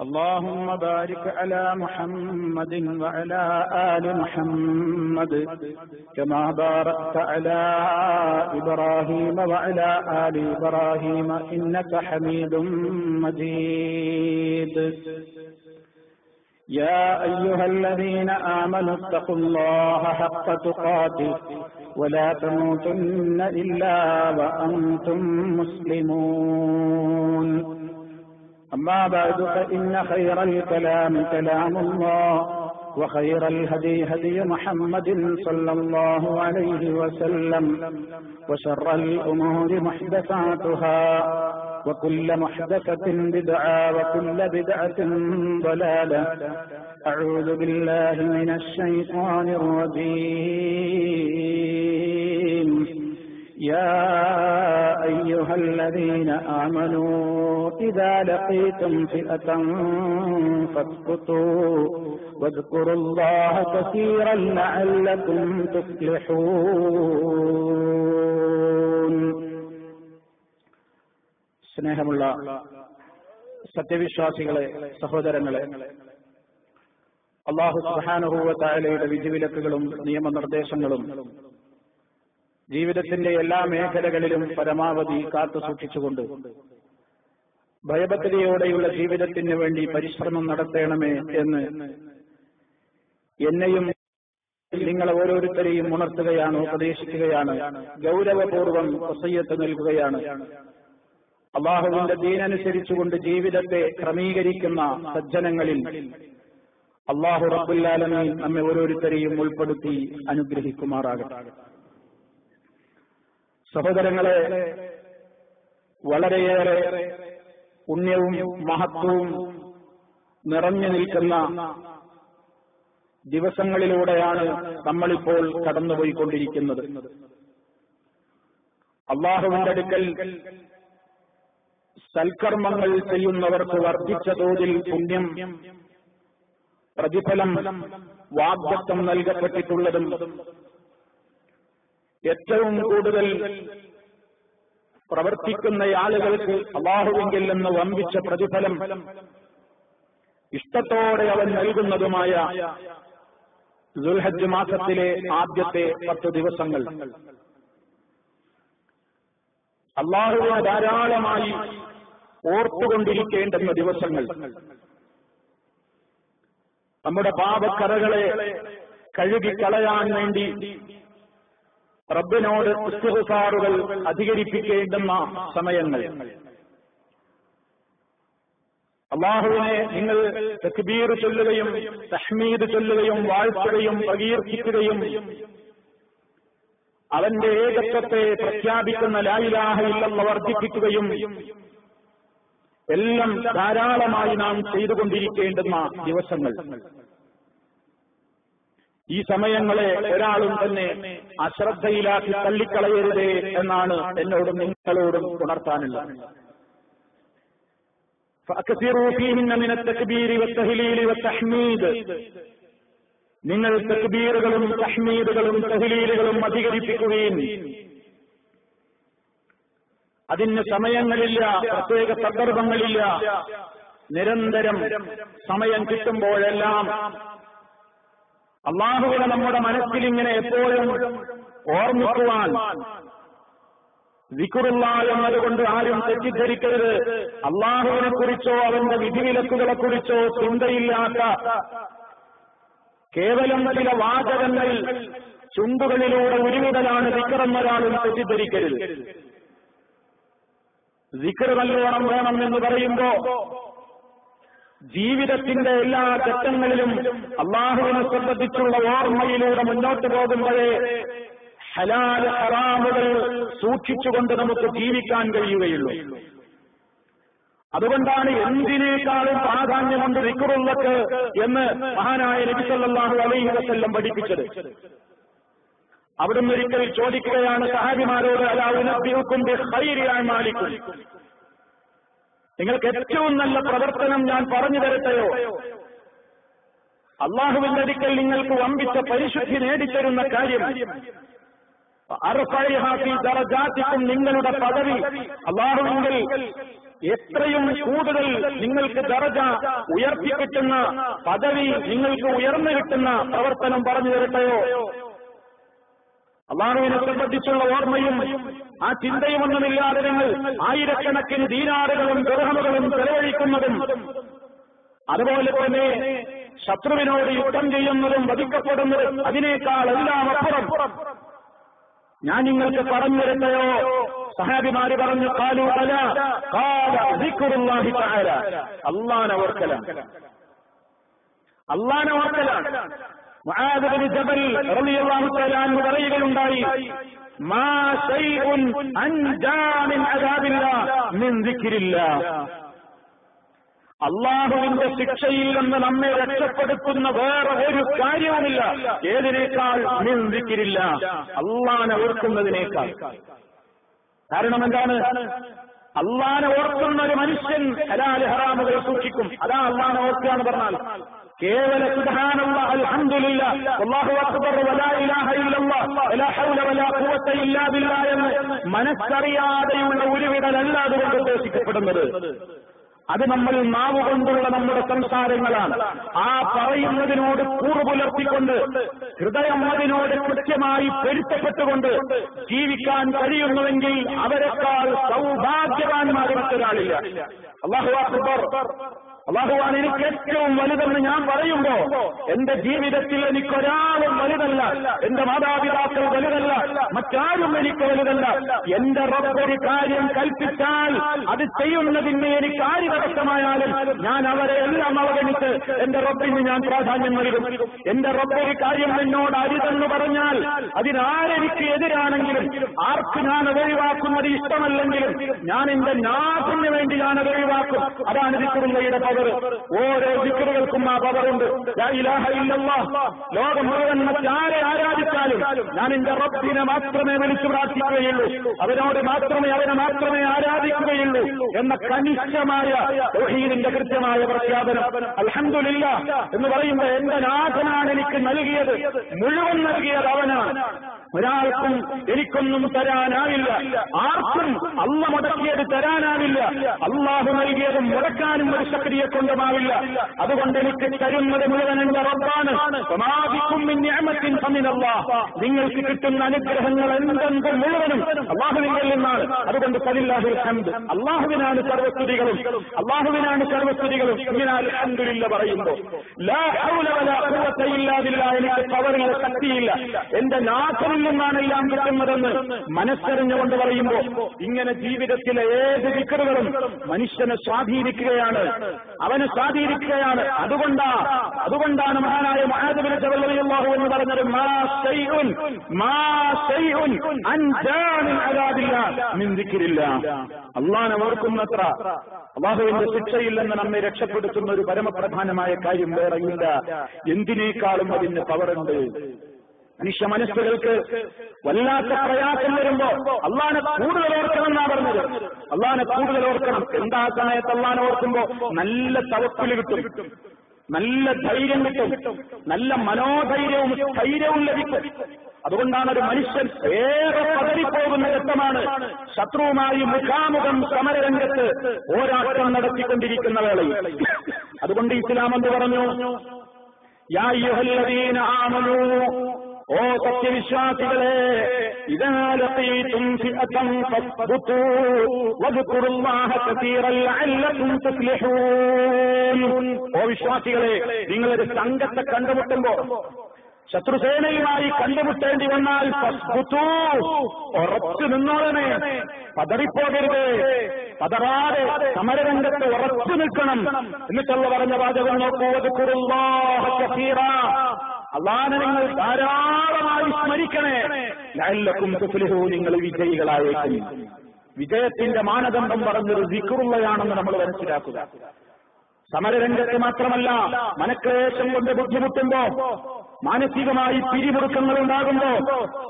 اللهم بارك على محمد وعلى آل محمد كما باركت على إبراهيم وعلى آل إبراهيم إنك حميد مجيد. يا أيها الذين آمنوا اتقوا الله حق تقاته ولا تموتن إلا وأنتم مسلمون. أما بعد فإن خير الكلام كلام الله وخير الهدي هدي محمد صلى الله عليه وسلم وشر الأمور محدثاتها وكل محدثة بدعة وكل بدعة ضلالة. أعوذ بالله من الشيطان الرجيم. يا أيها الذين آمنوا إذا لقيتم فئة فاسقطوا واذكروا الله كثيرا لعلكم تفلحون സ്നേഹമുള്ള സത്യവിശ്വാസികളെ സഹോദരങ്ങളെ അള്ളാഹു സുഹാനുഭൂവത്തായാലയുടെ വിധിവിലക്കുകളും നിയമനിർദ്ദേശങ്ങളും ജീവിതത്തിന്റെ എല്ലാ മേഖലകളിലും പരമാവധി കാത്തു സൂക്ഷിച്ചുകൊണ്ട് ഭയഭക്തിയോടെയുള്ള ജീവിതത്തിന് വേണ്ടി പരിശ്രമം നടത്തണമേ എന്ന് എന്നെയും നിങ്ങളെ ഓരോരുത്തരെയും ഉണർത്തുകയാണ് ഉപദേശിക്കുകയാണ് ഗൗരവപൂർവം വസയ്യത്ത് നൽകുകയാണ്. അള്ളാഹുവിന്റെ ദീനനുസരിച്ചുകൊണ്ട് ജീവിതത്തെ ക്രമീകരിക്കുന്ന സജ്ജനങ്ങളിൽ അള്ളാഹു റബ്ബുല്ലാലമീൻ നമ്മെ ഓരോരുത്തരെയും ഉൾപ്പെടുത്തി അനുഗ്രഹിക്കുമാറാകട്ടെ. സഹോദരങ്ങളെ വളരെയേറെ പുണ്യവും മഹത്വവും നിറഞ്ഞു നിൽക്കുന്ന ദിവസങ്ങളിലൂടെയാണ് നമ്മളിപ്പോൾ കടന്നുപോയിക്കൊണ്ടിരിക്കുന്നത്. അള്ളാഹുവിന്റെ അടുക്കൽ സൽക്കർമ്മങ്ങൾ ചെയ്യുന്നവർക്ക് വർദ്ധിച്ച തോതിൽ പുണ്യം പ്രതിഫലം വാഗ്ദത്തം നൽകപ്പെട്ടിട്ടുള്ളതും ഏറ്റവും കൂടുതൽ പ്രവർത്തിക്കുന്ന ആളുകൾക്ക് അള്ളാഹുവിങ്കിൽ നിന്ന് വമ്പിച്ച പ്രതിഫലം ഇഷ്ടത്തോടെ അവൻ നൽകുന്നതുമായ ദുൽഹജ് മാസത്തിലെ ആദ്യത്തെ പത്ത് ദിവസങ്ങൾ. അള്ളാഹുവിനെ ധാരാളമായി ഓർത്തുകൊണ്ടിരിക്കേണ്ടുന്ന ദിവസങ്ങൾ. നമ്മുടെ പാപക്കറകളെ കഴുകിക്കളയാൻ വേണ്ടി റബ്ബിനോട് ഇസ്തിഫാറുകൾ അധികരിപ്പിക്കേണ്ടുന്ന സമയങ്ങൾ. അള്ളാഹുവിനെ നിങ്ങൾ തക്ബീർ ചൊല്ലുകയും തഹ്മീദ് ചൊല്ലുകയും വാഴ്ത്തുകയും പ്രകീർത്തിക്കുകയും അവന്റെ ഏകത്വത്തെ പ്രഖ്യാപിക്കുന്ന ലായിലാഹയില്ലെന്ന് വർദ്ധിപ്പിക്കുകയും എല്ലാം ധാരാളമായി നാം ചെയ്തുകൊണ്ടിരിക്കേണ്ടുന്ന ദിവസങ്ങൾ. ഈ സമയങ്ങളെ ഒരാളും തന്നെ അശ്രദ്ധയിലാക്കി തള്ളിക്കളയരുതേ എന്നാണ് എന്നോടും നിങ്ങളോടും ഉണർത്താനുള്ളത്. നിങ്ങൾ തക്ബീറുകളും തഹ്മീദുകളും തഹ്ലീലുകളും അധികരിപ്പിക്കുകയും അതിന് സമയങ്ങളില്ല പ്രത്യേക സന്ദർഭങ്ങളില്ല നിരന്തരം സമയം കിട്ടുമ്പോഴെല്ലാം അള്ളാഹുവിനെ നമ്മുടെ മനസ്സിൽ ഇങ്ങനെ എപ്പോഴും ഓർമ്മിക്കുവാൻ വിക്കുറുള്ള എന്നതുകൊണ്ട് ആരും തെറ്റിദ്ധരിക്കരുത്. അള്ളാഹുവിനെ കുറിച്ചോ അവന്റെ വിധിവിലക്കുകളെ കുറിച്ചോ ചിന്തയില്ലാത്ത കേവലം ചില വാചകങ്ങൾ ചുണ്ടുകളിലൂടെ ഉരുവിടലാണ് വിക്രമൊരാളും തെറ്റിദ്ധരിക്കരുത്. വിക്ര നല്ലോണം വേണം എന്ന് പറയുമ്പോ ജീവിതത്തിന്റെ എല്ലാ ഘട്ടങ്ങളിലും അള്ളാഹുവിനെ സംബന്ധിച്ചുള്ള ഓർമ്മയിലൂടെ മുന്നോട്ട് പോകുമ്പോഴേ ഹലാൽ ഹറാമുകൾ സൂക്ഷിച്ചുകൊണ്ട് നമുക്ക് ജീവിക്കാൻ കഴിയുകയുള്ളൂ. അതുകൊണ്ടാണ് എന്തിനേക്കാളും പ്രാധാന്യമുണ്ട് റിക്കുറുള്ളക്ക് എന്ന് മഹാനായ നബി സല്ലല്ലാഹു അലൈഹി വസല്ലം പഠിപ്പിച്ചത്. അവിടുന്ന് ഒരിക്കൽ ചോദിക്കുകയാണ് സഹാബിമാരോട് അലാവുനബിയുക്കും മാലിക്കും നിങ്ങൾക്ക് ഏറ്റവും നല്ല പ്രവർത്തനം ഞാൻ പറഞ്ഞു തരട്ടെയോ? അള്ളാഹുവിന്റെ അടുക്കൽ നിങ്ങൾക്ക് വമ്പിച്ച പരിശുദ്ധി നേടിത്തരുന്ന കാര്യം. ദറജാത്തിക്കും നിങ്ങളുടെ പദവി. അള്ളാഹുവിങ്കിൽ എത്രയും കൂടുതൽ നിങ്ങൾക്ക് ദറജ ഉയർത്തിക്കിട്ടുന്ന പദവി നിങ്ങൾക്ക് ഉയർന്നു കിട്ടുന്ന പ്രവർത്തനം പറഞ്ഞു തരട്ടെയോ? അള്ളാഹുവിനെ സംബന്ധിച്ചുള്ള ഓർമ്മയും ആ ചിന്തയും ഒന്നുമില്ലാതെ നിങ്ങൾ ആയിരക്കണക്കിന് ദീനാറുകളും ദുർഹമുകളും ചെലവഴിക്കുന്നതും അതുപോലെ തന്നെ ശത്രുവിനോട് യുദ്ധം ചെയ്യുന്നതും വധിക്കപ്പെടുന്നതും അതിനേക്കാൾ എല്ലാം അപ്പുറം. ഞാൻ നിങ്ങൾക്ക് പറഞ്ഞു തരുന്നയോ സഹാബിമാര് പറഞ്ഞു കാലു അല കാലിക്കുറുള്ള അള്ളാനെ ഓർക്കലാണ്. മുആദ് ജബൽ റളിയല്ലാഹു തആല പറയുകയുണ്ടായി മാ അദാബില്ലാഹ് മിൻ ദിക്രില്ലാഹ് അള്ളാഹുവിന്റെ ശിക്ഷയിൽ നിന്ന് നമ്മെ രക്ഷപ്പെടുത്തുന്ന വേറെ ഒരു കാര്യവുമില്ല ഏതിനേക്കാൾ നിന്ദിക്കില്ല അള്ളാനെ ഓർക്കുന്നതിനേക്കാൾ. കാരണം എന്താണ്? അള്ളാനെ ഓർക്കുന്ന ഒരു മനുഷ്യൻ ഹലാൽ ഹറാമുകൾ സൂക്ഷിക്കും. അതാ അള്ളാനെ ഓർക്കുക എന്ന് പറഞ്ഞാൽ കേവല സുധാനുള്ള അൽഹംദുലില്ല അല്ലാഹു അക്ബർ വലാ ഇലാഹ ഇല്ലല്ലാഹ് വലാ ഹൗല വലാ ഖുവത ഇല്ലാ ബില്ലാഹ് എന്ന് മനസ്സറിയാതെയുള്ള ഉരുവിടലല്ല അതുകൊണ്ട് ഉദ്ദേശിക്കപ്പെടുന്നത്. അത് നമ്മൾ നാവ് കൊണ്ടുള്ള നമ്മുടെ സംസാരങ്ങളാണ്. ആ പറയുന്നതിനോട് കൂറ് പുലർത്തിക്കൊണ്ട് ഹൃദയം അതിനോട് കൃത്യമായി പൊരുത്തപ്പെട്ടുകൊണ്ട് ജീവിക്കാൻ കഴിയുന്നുവെങ്കിൽ അവരെക്കാൾ സൗഭാഗ്യവാന്മാർ മറ്റൊരാളില്ല. അള്ളാഹു അക്ബർ അള്ളാഹുവാൻ എനിക്ക് ഏറ്റവും വലുതെന്ന് ഞാൻ പറയുമ്പോ എന്റെ ജീവിതത്തിൽ എനിക്കൊരാളും വലുതല്ല എന്റെ മാതാപിതാക്കൾ വലുതല്ല മറ്റാരും എനിക്ക് വലുതല്ല. എന്റെ റബ്ബൊരു കാര്യം കൽപ്പിച്ചാൽ അത് ചെയ്യുന്നതിന് എനിക്ക് ആര് ഞാൻ അവരെ എല്ലാം അവഗണിച്ച് എന്റെ റബ്ബിന് ഞാൻ പ്രാധാന്യം നൽകും. എന്റെ റബ്ബൊരു കാര്യം എന്നോട് അരുതെന്ന് പറഞ്ഞാൽ അതിനാരെനിക്ക് എതിരാണെങ്കിലും ആർക്ക് ഞാൻ ഒഴിവാക്കുന്നത് ഇഷ്ടമല്ലെങ്കിലും ഞാൻ എന്റെ നാഥിന് വേണ്ടി ഞാൻ ഒഴിവാക്കും. അതാണ് ദിക്കുറുള്ളയുടെ പവർ ഓരോ ദിക്കറുകൾക്കും ആ പവറുണ്ട്. ലോകം മുഴുവൻ മറ്റാരെ ആരാധിച്ചാലും ഞാൻ എന്റെ റബ്ബിനെ മാത്രമേ വിളിച്ചു പ്രാർത്ഥിക്കുകയുള്ളൂ. അവനോട് മാത്രമേ അവനെ മാത്രമേ ആരാധിക്കുകയുള്ളൂ എന്ന കനിഷ്ഠമായ റഹീദിന്റെ കൃത്യമായ പ്രഖ്യാപനം അലഹന്തുലില്ല എന്ന് പറയുമ്പോൾ എന്റെ നാഥനാണ് എനിക്ക് നൽകിയത്. മുഴുവൻ നൽകിയത് അവനാണ്. ഒരാൾക്കും എനിക്കൊന്നും തരാനാവില്ല. ആർക്കും അല്ല മുടക്കിയത് തരാനാവില്ല. അള്ളാഹു നൽകിയത് മുടക്കാനും ഒരു ശക്തിയെ കൊണ്ടുമാവില്ല. അതുകൊണ്ട് എനിക്ക് തരുന്നത് മുഴുവൻ എന്റെ റബ്ബാണ്. നിങ്ങൾക്ക് കിട്ടുന്ന അനുഗ്രഹങ്ങൾ എന്തെന്തും മുഴുവനും അള്ളാഹുവിങ്കിൽ നിന്നാണ്. അതുകൊണ്ട് സലില്ലാഹുൽ ഹംദ്. അള്ളാഹുവിനാണ് സർവസ്തുതികളും. അള്ളാഹുവിനാണ് സർവസ്തുതികളും. ഇങ്ങനെ അൽഹംദുലില്ല പറയുമ്പോൾ എനിക്ക് പവറില്ല ശക്തിയില്ല. എന്റെ നാഥനിൽ നിന്നാണ് എല്ലാം കിട്ടുന്നതെന്ന് മനസ്സറിഞ്ഞുകൊണ്ട് പറയുമ്പോൾ ഇങ്ങനെ ജീവിതത്തിലെ ഏത് വിക്കറുകളും മനുഷ്യനെ സ്വാധീനിക്കുകയാണ്. അവനെ സ്വാധീനിക്കുകയാണ്. അതുകൊണ്ടാ അതുകൊണ്ടാണ് മഹാനായ മഹാദബിന് ചവല്ലാഹു എന്ന് പറഞ്ഞത് അള്ളാഹനെ ഓർക്കുന്നത്ര അള്ളാഹുവിന്റെ ശിക്ഷയില്ലെന്ന് നമ്മെ രക്ഷപ്പെടുത്തുന്ന ഒരു പരമപ്രധാനമായ കാര്യം വേറെയില്ല. എന്തിനേക്കാളും അതിന് പവറുണ്ട്? മനുഷ്യ മനസ്സുകൾക്ക് വല്ലാത്ത പ്രയാസം വരുമ്പോ അള്ളാനെ കൂടുതൽ ഓർക്കണം എന്നാ പറഞ്ഞത്. അള്ളാനെ കൂടുതൽ ഓർക്കണം. എന്താ സമയത്ത് അള്ളാനെ ഓർക്കുമ്പോ നല്ല തവപ്പിൽ കിട്ടും. നല്ല ധൈര്യം കിട്ടും. നല്ല മനോധൈര്യവും ധൈര്യവും ലഭിക്കും. അതുകൊണ്ടാണ് ഒരു മനുഷ്യൻ ഏറെ പതറിപ്പോകുന്ന ഘട്ടമാണ് ശത്രുവുമായി മുഖാമുഖം സമരരംഗത്ത് പോരാട്ടം നടത്തിക്കൊണ്ടിരിക്കുന്ന വേളയിൽ. അതുകൊണ്ട് ഇസ്ലാം എന്ന് പറഞ്ഞു? യാ ഓ സത്യവിശ്വാസികളെ ഓ വിശ്വാസികളെ നിങ്ങളൊരു സംഘത്തെ കണ്ടുമുട്ടുമ്പോ ശത്രുസേനയുമായി കണ്ടുമുട്ടേണ്ടി വന്നാൽ ഉറച്ചു നിന്നോളണേ. പതറിപ്പോകരുത്. പതറാതെ സമരരംഗത്ത് ഉറച്ചു നിൽക്കണം. എന്നിട്ടുള്ള പറഞ്ഞ വാചകം നോക്കൂ. അള്ളാഹനെ നിങ്ങൾ ധാരാളമായി സ്മരിക്കണേ. ലഅല്ലക്കും തുഫ്ലിഹൂ നിങ്ങൾ വിജയികളായേക്കും. വിജയത്തിന്റെ മാനദണ്ഡം പറഞ്ഞൊരു ദിക്കുറുള്ളയാണെന്ന് നമ്മൾ മനസ്സിലാക്കുക. സമരരംഗത്തെ മാത്രമല്ല മനക്ലേശം കൊണ്ട് ബുദ്ധിമുട്ടുമ്പോ മാനസികമായി പിരിമുറുക്കങ്ങൾ ഉണ്ടാകുമ്പോ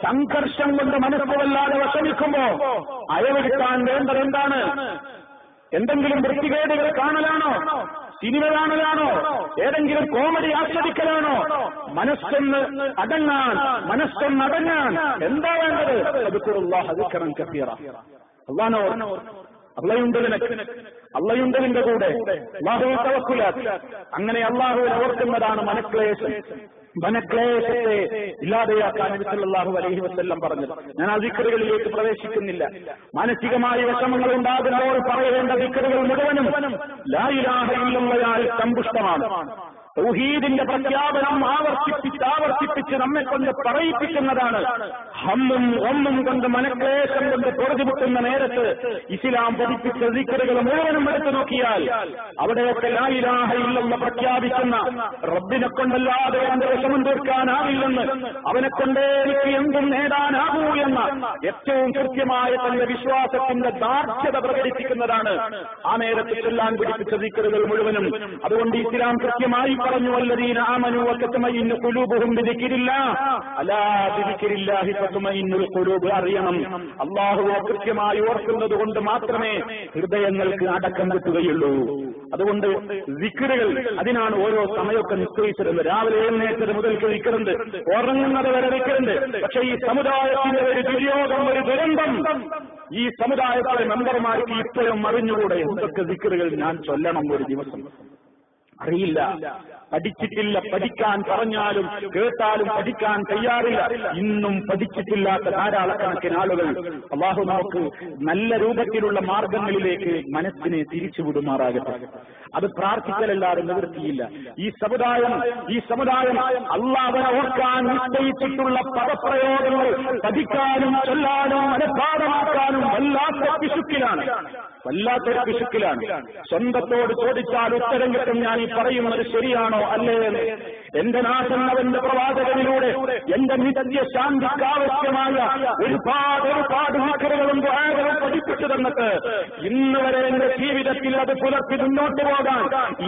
സംഘർഷം കൊണ്ട് മനസ്സ് വല്ലാതെ വിഷമിക്കുമ്പോ അയവെടുക്കാൻ വേണ്ടത് എന്താണ് എന്തെങ്കിലും വൃത്തികേടുകൾ കാണലാണോ? സിനിമ കാണലാണോ ഏതെങ്കിലും കോമഡി ആസ്വദിക്കലാണോ? മനസ്സൊന്ന് അടങ്ങാൻ മനസ്സൊന്ന് അടങ്ങാൻ എന്താ വേണ്ടത്? അള്ളാഹ് കസീറ അള്ളാനോ അള്ളയുണ്ട് നിനക്ക്. അള്ളയുണ്ട് നിന്റെ കൂടെ. അങ്ങനെ അള്ളാഹുവിൽ ഓർക്കുന്നതാണ് മനക്ലേശം. മനക്ലേശത്തെ ഇല്ലാതെയാക്കാൻ അള്ളാഹു അലഹി വസ്ല്ലം പറഞ്ഞത്. ഞാൻ ആ ദിക്കറുകളിലേക്ക് പ്രവേശിക്കുന്നില്ല. മാനസികമായ വിഷമങ്ങൾ ഉണ്ടാകുന്നവർ പറയേണ്ട ദിക്കറുകൾ മുഴുവനും ലായിലാഹയിലുള്ളയാൽ സമ്പുഷ്ടമാണ്. തൗഹീദിന്റെ പ്രഖ്യാപനം ആവർത്തിപ്പിച്ച് ആവർത്തിപ്പിച്ച് നമ്മെ കൊണ്ട് പറയിപ്പിക്കുന്നതാണ്. ഹമ്മും ഒന്നും കൊണ്ട് മനക്ലേശം കൊണ്ട് പൊറുതിമുട്ടുന്ന നേരത്ത് ഇസ്ലാം പഠിപ്പിച്ച ദിക്കറുകൾ മുഴുവനും എടുത്തു നോക്കിയാൽ അവിടെയൊക്കെ ലായിലാഹ ഇല്ലെന്ന് പ്രഖ്യാപിക്കുന്ന റബ്ബിനെ കൊണ്ടല്ലാതെ എന്റെ വിഷമം തീർക്കാനാവില്ലെന്ന് അവനെ കൊണ്ടേ എനിക്ക് എന്തും നേടാനാകൂ എന്ന ഏറ്റവും കൃത്യമായ തന്റെ വിശ്വാസത്തിന്റെ ദാർഢ്യത പ്രകടിപ്പിക്കുന്നതാണ് ആ നേരത്തിൽ ചെല്ലാൻ പിടിപ്പിച്ച ദിക്കറുകൾ മുഴുവനും. അതുകൊണ്ട് ഇസ്ലാം കൃത്യമായി പറഞ്ഞു വല്ലതീന ആമനു വക്കത്തുമയിന്നു കുലൂബുഹും വിധിക്കിരില്ല അലാ അറിയണം. അള്ളാഹുവെ കൃത്യമായി ഓർക്കുന്നത് കൊണ്ട് മാത്രമേ ഹൃദയങ്ങൾക്ക് അടക്കം കിട്ടുകയുള്ളൂ. അതുകൊണ്ട് വിക്കറുകൾ അതിനാണ് ഓരോ സമയമൊക്കെ നിശ്ചയിച്ചിരുന്നത്. രാവിലെ എഴുന്നേറ്റത് മുതൽ വിക്കറുണ്ട് ഉറങ്ങുന്നത് വരെ വിക്കറുണ്ട് പക്ഷേ ഈ സമുദായത്തിന്റെ ഒരു ദുര്യോഗം ഒരു ദുരന്തം ഈ സമുദായത്തിലെ മെമ്പർമാർക്ക് ഇപ്പോഴും അറിഞ്ഞുകൂടെ എന്തൊക്കെ വിക്കറുകൾ ഞാൻ ചൊല്ലണം ഒരു ദിവസം? അറിയില്ല. പഠിച്ചിട്ടില്ല പഠിക്കാൻ പറഞ്ഞാലും കേട്ടാലും പഠിക്കാൻ തയ്യാറില്ല. ഇന്നും പഠിച്ചിട്ടില്ലാത്ത ധാരാളക്കണക്കിന് ആളുകൾ അള്ളാഹു നമുക്ക് നല്ല രൂപത്തിലുള്ള മാർഗങ്ങളിലേക്ക് മനസ്സിനെ തിരിച്ചുവിടുമാറാകട്ടെ. അത് പ്രാർത്ഥിക്കലല്ലാതെ നിവൃത്തിയില്ല. ഈ സമുദായം ഈ സമുദായം അള്ളാഹനെ ഓർക്കാൻ നിശ്ചയിച്ചിട്ടുള്ള പദപ്രയോഗങ്ങൾ പഠിക്കാനും ചൊല്ലാനും മനഃപാഠമാക്കാനും വല്ലാത്ത പിശുക്കിലാണ്. വല്ലാത്തൊരു പിശുക്കിലാണ്. സ്വന്തത്തോട് ചോദിച്ചാൽ ഉത്തരം കിട്ടും ഞാൻ ഈ പറയുന്നത് ശരിയാണോ അല്ലേ എന്ന് എന്റെ നാശം അവന്റെ പ്രവാചകനിലൂടെ എന്റെ നിത്യ ശാന്തിക്ക് ആവശ്യമായ ഒരുപാട് ഒരുപാട് വാക്കറുകളും ദ്വാരകളും പഠിപ്പിച്ചു തന്നിട്ട് ഇന്ന് വരെ എന്റെ ജീവിതത്തിൽ അത് പുലർത്തി മുന്നോട്ട് പോകാൻ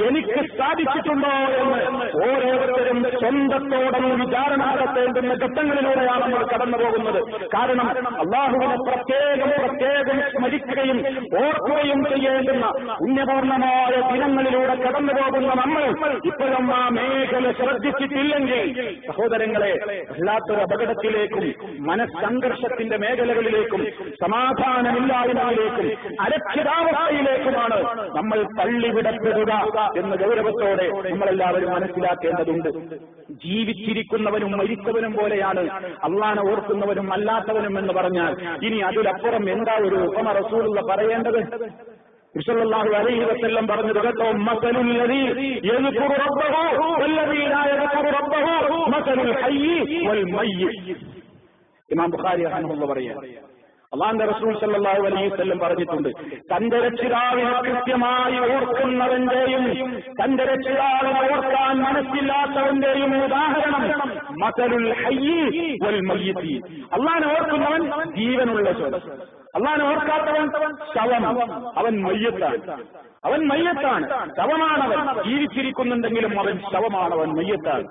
എനിക്ക് സാധിച്ചിട്ടുണ്ടോ എന്ന് ഓരോരുത്തരും സ്വന്തത്തോടും വിചാരണ നടത്തേണ്ടുന്ന ഘട്ടങ്ങളിലൂടെയാണ് നമ്മൾ കടന്നു പോകുന്നത്. കാരണം അള്ളാഹുവിനെ പ്രത്യേകം പ്രത്യേകം സ്മരിക്കുകയും ഓർക്കുകയും ചെയ്യേണ്ടുന്ന പുണ്യപൂർണമായ ദിനങ്ങളിലൂടെ കടന്നു പോകുന്ന നമ്മൾ ഇപ്പോഴും ആ മേഖല ശ്രദ്ധിച്ചിട്ടില്ലെങ്കിൽ സഹോദരങ്ങളെ വല്ലാത്തൊരു അപകടത്തിലേക്കും മനസ്സംഘർഷത്തിന്റെ മേഖലകളിലേക്കും സമാധാനമില്ലായ്മയിലേക്കും അരക്ഷിതാവസ്ഥയിലേക്കുമാണ് നമ്മൾ തള്ളിവിടപ്പെടുക എന്ന ഗൗരവത്തോടെ നമ്മളെല്ലാവരും മനസ്സിലാക്കേണ്ടതുണ്ട്. ജീവിച്ചിരിക്കുന്നവനും മരിച്ചവനും പോലെയാണ്. അള്ളാനെ ഓർക്കുന്നവനും അല്ലാത്തവനും എന്ന് പറഞ്ഞാൽ ഇനി അതിലപ്പുറം എന്താ ഒരു ഉപമ റസൂലുള്ള പറയേണ്ടത്? വിഷല്ലാഹു അലൈഹി വസല്ലം പറഞ്ഞു മയ്യിത്ത് ഇമാം ബുഖാരി പറയുക അള്ളാന്റെ റസൂൽ സല്ലല്ലാഹു അലൈഹി വസല്ലം പറഞ്ഞിട്ടുണ്ട് തന്റെ രക്ഷിതാവിനെ കൃത്യമായി ഓർക്കുന്നവന്റെയും തന്റെ രക്ഷിതാവിനെ ഓർക്കാൻ മനസ്സില്ലാത്തവന്റെയും ഉദാഹരണം മസലുൽ ഹയ്യി വൽ മയ്യിത്തി. അള്ളാനെ ഓർക്കുന്നവൻ ജീവനുള്ള ശോധ അള്ളാനെ ഓർക്കാത്തവൻ ശവം. അവൻ മയ്യത്താണ്. അവൻ മയ്യത്താണ്. ശവമാണവൻ. ജീവിച്ചിരിക്കുന്നുണ്ടെങ്കിലും അവൻ ശവമാണവൻ മയ്യത്താണ്.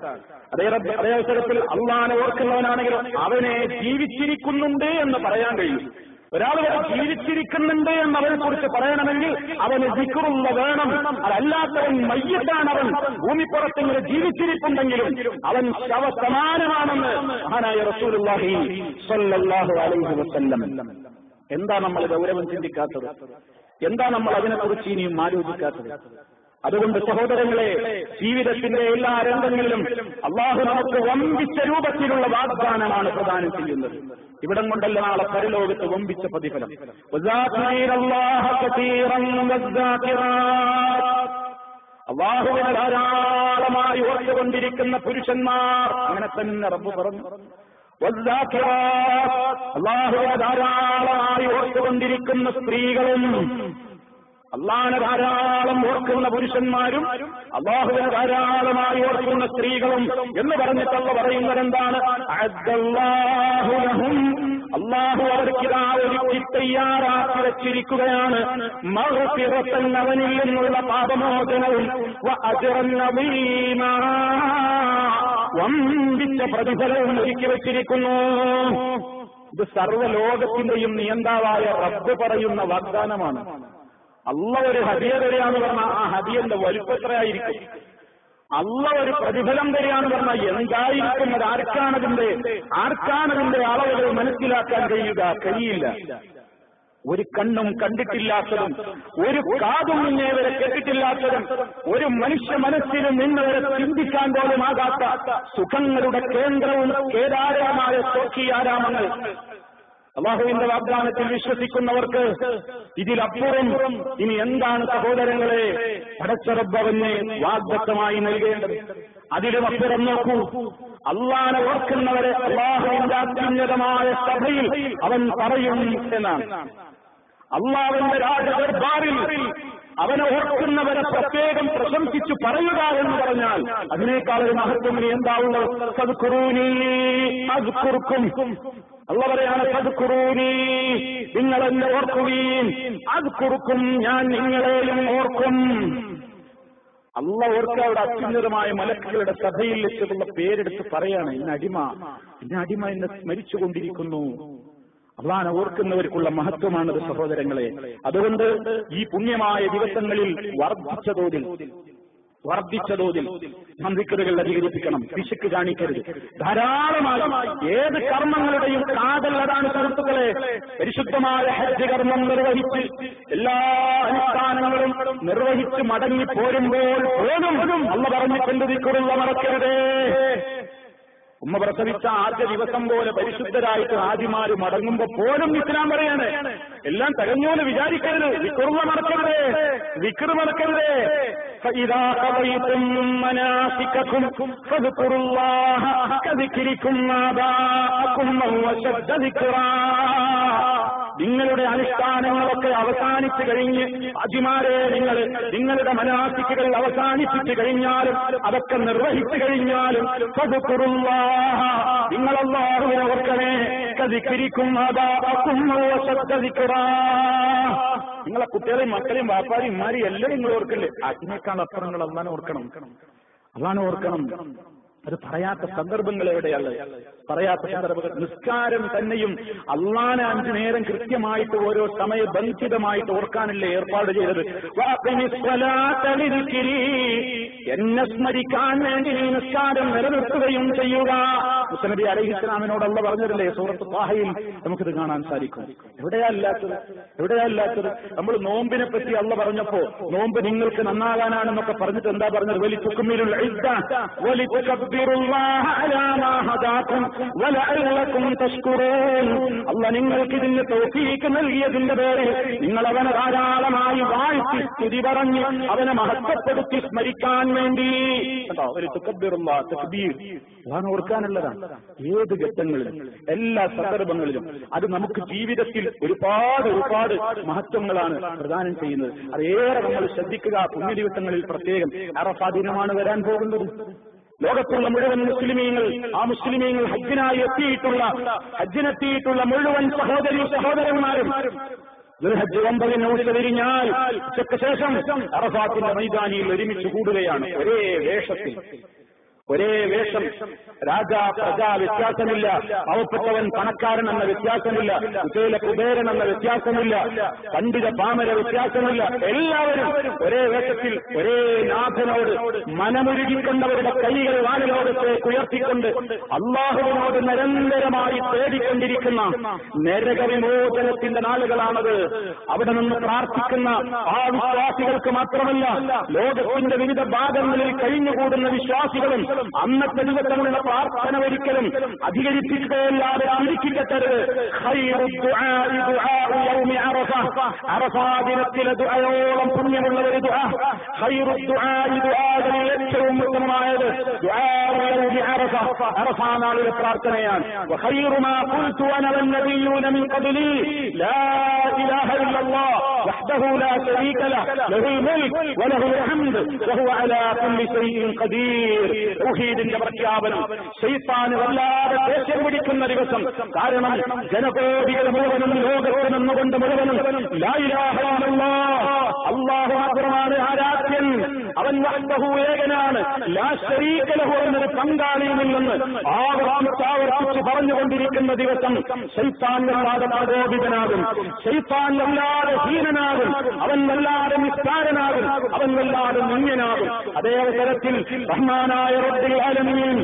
അതേ അതേ അവസരത്തിൽ അള്ളാനെ ഓർക്കുന്നവനാണെങ്കിലും അവനെ ജീവിച്ചിരിക്കുന്നുണ്ട് എന്ന് പറയാൻ കഴിയും. ഒരാൾ ജീവിച്ചിരിക്കുന്നുണ്ട് എന്ന് അവനെ കുറിച്ച് പറയണമെങ്കിൽ അവന് ദിക്കുറുള്ള വേണം. അതല്ലാത്തവൻ മയ്യത്താണ് അവൻ ഭൂമിപ്പുറത്തിങ്ങനെ ജീവിച്ചിരിപ്പുണ്ടെങ്കിലും അവൻ ശവസമാനമാണെന്ന് മഹാനായ റസൂലുള്ളാഹി സ്വല്ലല്ലാഹു അലൈഹി വസല്ലം എന്താ നമ്മൾ ഗൗരവം ചിന്തിക്കാത്തത്? എന്താ നമ്മൾ അതിനെക്കുറിച്ച് ഇനിയും ആലോചിക്കാത്തത്? അതുകൊണ്ട് സഹോദരങ്ങളെ ജീവിതത്തിന്റെ എല്ലാ രംഗങ്ങളിലും അള്ളാഹു നമുക്ക് വമ്പിച്ച രൂപത്തിലുള്ള വാഗ്ദാനമാണ് പ്രദാനം ചെയ്യുന്നത്. ഇവിടം കൊണ്ടല്ല നാളെ പരലോകത്ത് വമ്പിച്ച പ്രതിഫലം. അള്ളാഹുവിനെ ധാരാളമായി ഓർത്തുകൊണ്ടിരിക്കുന്ന പുരുഷന്മാർ അങ്ങനെ തന്നെ റബ്ബ് പറഞ്ഞു. അള്ളാഹുവിനെ ധാരാളമായി ഓർത്തുകൊണ്ടിരിക്കുന്ന സ്ത്രീകളും അള്ളാഹനെ ധാരാളം ഓർക്കുന്ന പുരുഷന്മാരും അള്ളാഹുവിനെ ധാരാളമായി ഓർക്കുന്ന സ്ത്രീകളും എന്ന് പറഞ്ഞിട്ടുള്ള പറയുന്നത് എന്താണ് അഅദ്ദല്ലാഹു അവർക്ക് അള്ളാഹു അവർക്കിതാ ഒരുക്കി തയ്യാറാക്കി വെച്ചിരിക്കുകയാണ്. മഹുഫിറത്തൻ അവനിൽ നിന്നുള്ള പാപമോചനവും. വമ്പിച്ച പ്രതിഫലവും ഒരുക്കി വെച്ചിരിക്കുന്നു. ഇത് സർവലോകത്തിന്റെയും നിയന്താവായ റബ്ബ് പറയുന്ന വാഗ്ദാനമാണ്. അള്ള ഒരു ഹദിയ തരികയെന്ന് പറഞ്ഞാൽ ആ ഹദിയന്റെ വലുപ്പത്രയായിരിക്കും. അള്ള ഒരു പ്രതിഫലം തരികയാണ് പറഞ്ഞാൽ എന്തായിരിക്കും അത് ആർക്കാണതിന്റെ ആർക്കാണതിന്റെ അളവുകൾ മനസ്സിലാക്കാൻ കഴിയുക? കഴിയില്ല. ഒരു കണ്ണും കണ്ടിട്ടില്ലാത്തതും ഒരു കാതും ഇന്നേ വരെ കേട്ടിട്ടില്ലാത്തതും ഒരു മനുഷ്യ മനസ്സിലും നിന്നവരെ ചിന്തിക്കാൻ പോലും ആകാത്ത സുഖങ്ങളുടെ കേന്ദ്രവും ഏതാരാമായ സോഖിയാരാമങ്ങൾ. അള്ളാഹുവിന്റെ വാഗ്ദാനത്തിൽ വിശ്വസിക്കുന്നവർക്ക് ഇതിലപ്പുറം ഇനി എന്താണ് സഹോദരങ്ങളെ പടച്ചറബവന് വാഗ്ദത്തമായി നൽകേണ്ടത്? അതിലും അപ്പുറം നോക്കൂ. അള്ളാനെ ഓർക്കുന്നവരെ അള്ളാഹുവിന്റെ അത്യുന്നതമായ സഭയിൽ അവൻ പറയും എന്നാണ്. അള്ളാഹുവിന്റെ രാജദർബാറിൽ അവനെ ഓർക്കുന്നവരെ പ്രത്യേകം പ്രശംസിച്ചു പറയുക എന്ന് പറഞ്ഞാൽ അതിനേക്കാൾ ഒരു മഹത്വം ഇനി എന്താവുള്ളൂ സദ്കുറൂനി അദ്കുറുക്കും നിങ്ങൾ എന്നെ ഓർക്കുകയും അദ്കുറുക്കും ഞാൻ നിങ്ങളെയും ഓർക്കും. അള്ള ഓർക്കവിടെ അത്യുന്നതമായ മലക്കുകളുടെ സഭയിൽ വെച്ചിട്ടുള്ള പേരെടുത്ത് പറയാണ് ഇന്ന അടിമ ഇന്ന അടിമ എന്നെ സ്മരിച്ചുകൊണ്ടിരിക്കുന്നു. അള്ളാനെ ഓർക്കുന്നവർക്കുള്ള മഹത്വമാണത് സഹോദരങ്ങളെ. അതുകൊണ്ട് ഈ പുണ്യമായ ദിവസങ്ങളിൽ വർദ്ധിച്ച തോതിൽ വർദ്ധിച്ച തോതിൽ സന്ധിക്കറുകൾ അധികരിപ്പിക്കണം. പിശുക്ക് കാണിക്കരുത്. ധാരാളമായി ഏത് കർമ്മങ്ങളുടെയും കാതൽ അതാണ് സുഹൃത്തുക്കളെ. പരിശുദ്ധമായ ഹജ്ജ് കർമ്മം നിർവഹിച്ച് എല്ലാ അനുഷ്ഠാനങ്ങളും നിർവഹിച്ച് മടങ്ങി പോരുമ്പോൾ പോലും അന്ന് പറഞ്ഞു ദിക്കുറുള്ള മറക്കരുതേ. ഉമ്മ പ്രസവിച്ച ആദ്യ ദിവസം പോലെ പരിശുദ്ധരായിട്ട് ആദിമാര് മടങ്ങുമ്പോ പോലും ഇസ്ലാം പറയാണ് എല്ലാം തകഞ്ഞോന്ന് വിചാരിക്കരുത് വിക്കുറുവ മറക്കരുതേ വിക്റ് മറക്കരുതേ فإذا قضيتم مناسككم فاذكروا الله كذكركم آباءكم أو أشد ذكرا നിങ്ങളുടെ അനുഷ്ഠാനങ്ങളൊക്കെ അവസാനിച്ചു കഴിഞ്ഞ് അജിമാരെ നിങ്ങൾ നിങ്ങളുടെ മനാസിക്കുകൾ അവസാനിപ്പിച്ചു കഴിഞ്ഞാലും അതൊക്കെ നിർവഹിച്ചു കഴിഞ്ഞാലും നിങ്ങൾ അള്ളാഹുവിനെ ഓർക്കണേ. നിങ്ങളെ കുട്ടികളെയും മക്കളെയും വാപ്പാരെയും ഇമാരെയും എല്ലാം നിങ്ങൾ ഓർക്കല്ലേ അതിനേക്കാൾ അപ്പുറം നിങ്ങൾ അള്ളാനെ ഓർക്കണം. അള്ളാനെ ഓർക്കണം. അത് പറയാത്ത സന്ദർഭങ്ങൾ എവിടെയാണ് പറയാത്ത സന്ദർഭങ്ങൾ. നിസ്കാരം തന്നെയും അള്ളാനെ അഞ്ചു നേരം കൃത്യമായിട്ട് ഓരോ സമയബന്ധിതമായിട്ട് ഓർക്കാനല്ലേ ഏർപ്പാട് ചെയ്തത്. എന്നെ സ്മരിക്കാൻ വേണ്ടി നീ നിസ്കാരം നിലനിർത്തുകയും ചെയ്യുക. മുസ്നബി അലഹിസ്ലാമിനോടുള്ള പറഞ്ഞതല്ലേ? സൂറത്ത് പാഹയിൽ നമുക്കിത് കാണാൻ സാധിക്കും. എവിടെയാ എവിടെയല്ലാത്തത് എവിടെയാ അല്ലാത്തത്? നമ്മൾ നോമ്പിനെ പറ്റി അള്ള പറഞ്ഞപ്പോ നോമ്പ് നിങ്ങൾക്ക് നന്നാകാനാണെന്നൊക്കെ പറഞ്ഞിട്ട് എന്താ പറഞ്ഞത്? വലി അല്ല നിങ്ങൾക്ക് ഇതിന് തോഫീക്ക് നൽകിയതിന്റെ പേരിൽ നിങ്ങൾ അവനെ ധാരാളമായി വാഴ്ത്തി സ്തുതി പറഞ്ഞ് അവനെ മഹത്വപ്പെടുത്തി സ്മരിക്കാൻ വേണ്ടി. ഒരു തക്ബീർ. ഓർക്കാനുള്ളതാണ്. ഏത് ഘട്ടങ്ങളിലും എല്ലാ സന്ദർഭങ്ങളിലും അത് നമുക്ക് ജീവിതത്തിൽ ഒരുപാട് ഒരുപാട് മഹത്വങ്ങളാണ് പ്രദാനം ചെയ്യുന്നത്. അതേറെ നമ്മൾ ശ്രദ്ധിക്കുക. പുണ്യദിവസങ്ങളിൽ പ്രത്യേകം അറഫാ ദിനമാണ് വരാൻ പോകുന്നത്. ലോകത്തുള്ള മുഴുവൻ മുസ്ലിമീങ്ങൾ ആ മുസ്ലിമീങ്ങൾ ഹജ്ജിനായി എത്തിയിട്ടുള്ള ഹജ്ജിനെത്തിയിട്ടുള്ള മുഴുവൻ സഹോദരി സഹോദരന്മാരും ദുൽഹജ്ജ് ഒമ്പതിന് ഉച്ചതിരിഞ്ഞാൽ ഉച്ചയ്ക്ക് ശേഷം അറഫാത്തിന്റെ മൈതാനിയിൽ ഒരുമിച്ച് കൂടുകയാണ് ഒരേ വേഷത്തിൽ. ഒരേ വേഷം രാജ പ്രജ വ്യത്യാസമില്ല. പാവപ്പെട്ടവൻ പണക്കാരൻ എന്ന വ്യത്യാസമില്ല. കുചേല കുബേരൻ എന്ന വ്യത്യാസമില്ല. പണ്ഡിത പാമര വ്യത്യാസമില്ല. എല്ലാവരും ഒരേ വേഷത്തിൽ ഒരേ നാഥനോട് മനമുരുകിക്കൊണ്ടവരുടെ കൈകൾ വാനലോകത്തേക്ക് ഉയർത്തിക്കൊണ്ട് അള്ളാഹുവിനോട് നിരന്തരമായി തേടിക്കൊണ്ടിരിക്കുന്ന നരകവിമോചനത്തിന്റെ നാളുകളാണത്. അവിടെ നിന്ന് പ്രാർത്ഥിക്കുന്ന ആ വിശ്വാസികൾക്ക് മാത്രമല്ല ലോകത്തിന്റെ വിവിധ ഭാഗങ്ങളിൽ കഴിഞ്ഞുകൂടുന്ന വിശ്വാസികളും അന്നത്തെ ദിവസമുള്ള പ്രാർത്ഥന ഒരിക്കലും അധികരിപ്പിക്കുകയല്ലാതെ ചുരുക്കിക്കത്തരുത് അറഫാ ദിനത്തിലെ ദുആയോളം പുണ്യമുള്ള ഒരു ദുആ ഖൈറു ദുആഇ ദുആകളിൽ ഏറ്റവും ഉത്തമമായത് അറഫാനാളിലെ പ്രാർത്ഥനയാണ് وخير ما قلت انا والنبيون من قبلي لا اله الا الله وحده لا شريك له له الملك وله الحمد وهو على كل شيء قدير തൗഹീദിന്റെ പ്രഖ്യാപനം ശൈത്താന് വല്ലാതെ ദേഷ്യം പിടിക്കുന്ന ദിവസം. കാരണം ജനകോടികൾ മുഴുവനും ലോകത്ത് നിന്നുകൊണ്ട് മുഴുവനും ലാ ഇലാഹ മാത്രമാണ് ആരാധ്യൻ അവൻ വഹ്ദഹു ഏകനാണ്. ലാ ശരീക ലഹു എന്നൊരു പങ്കാളിയുമില്ലെന്ന് ആവർത്തിച്ച് പറഞ്ഞുകൊണ്ടിരിക്കുന്ന ദിവസം ശൈത്താൻ വല്ലാതെ പ്രകോപിതനാകും. ശൈത്താൻ വല്ലാതെ ഹീനനാകും. അവൻ വല്ലാതെ നിസ്കാരനാകും അവൻ വല്ലാതെ നിന്യനാകും അതേ അവസരത്തിൽ റഹ്മാനായ റബ്ബിൽ ആലമീൻ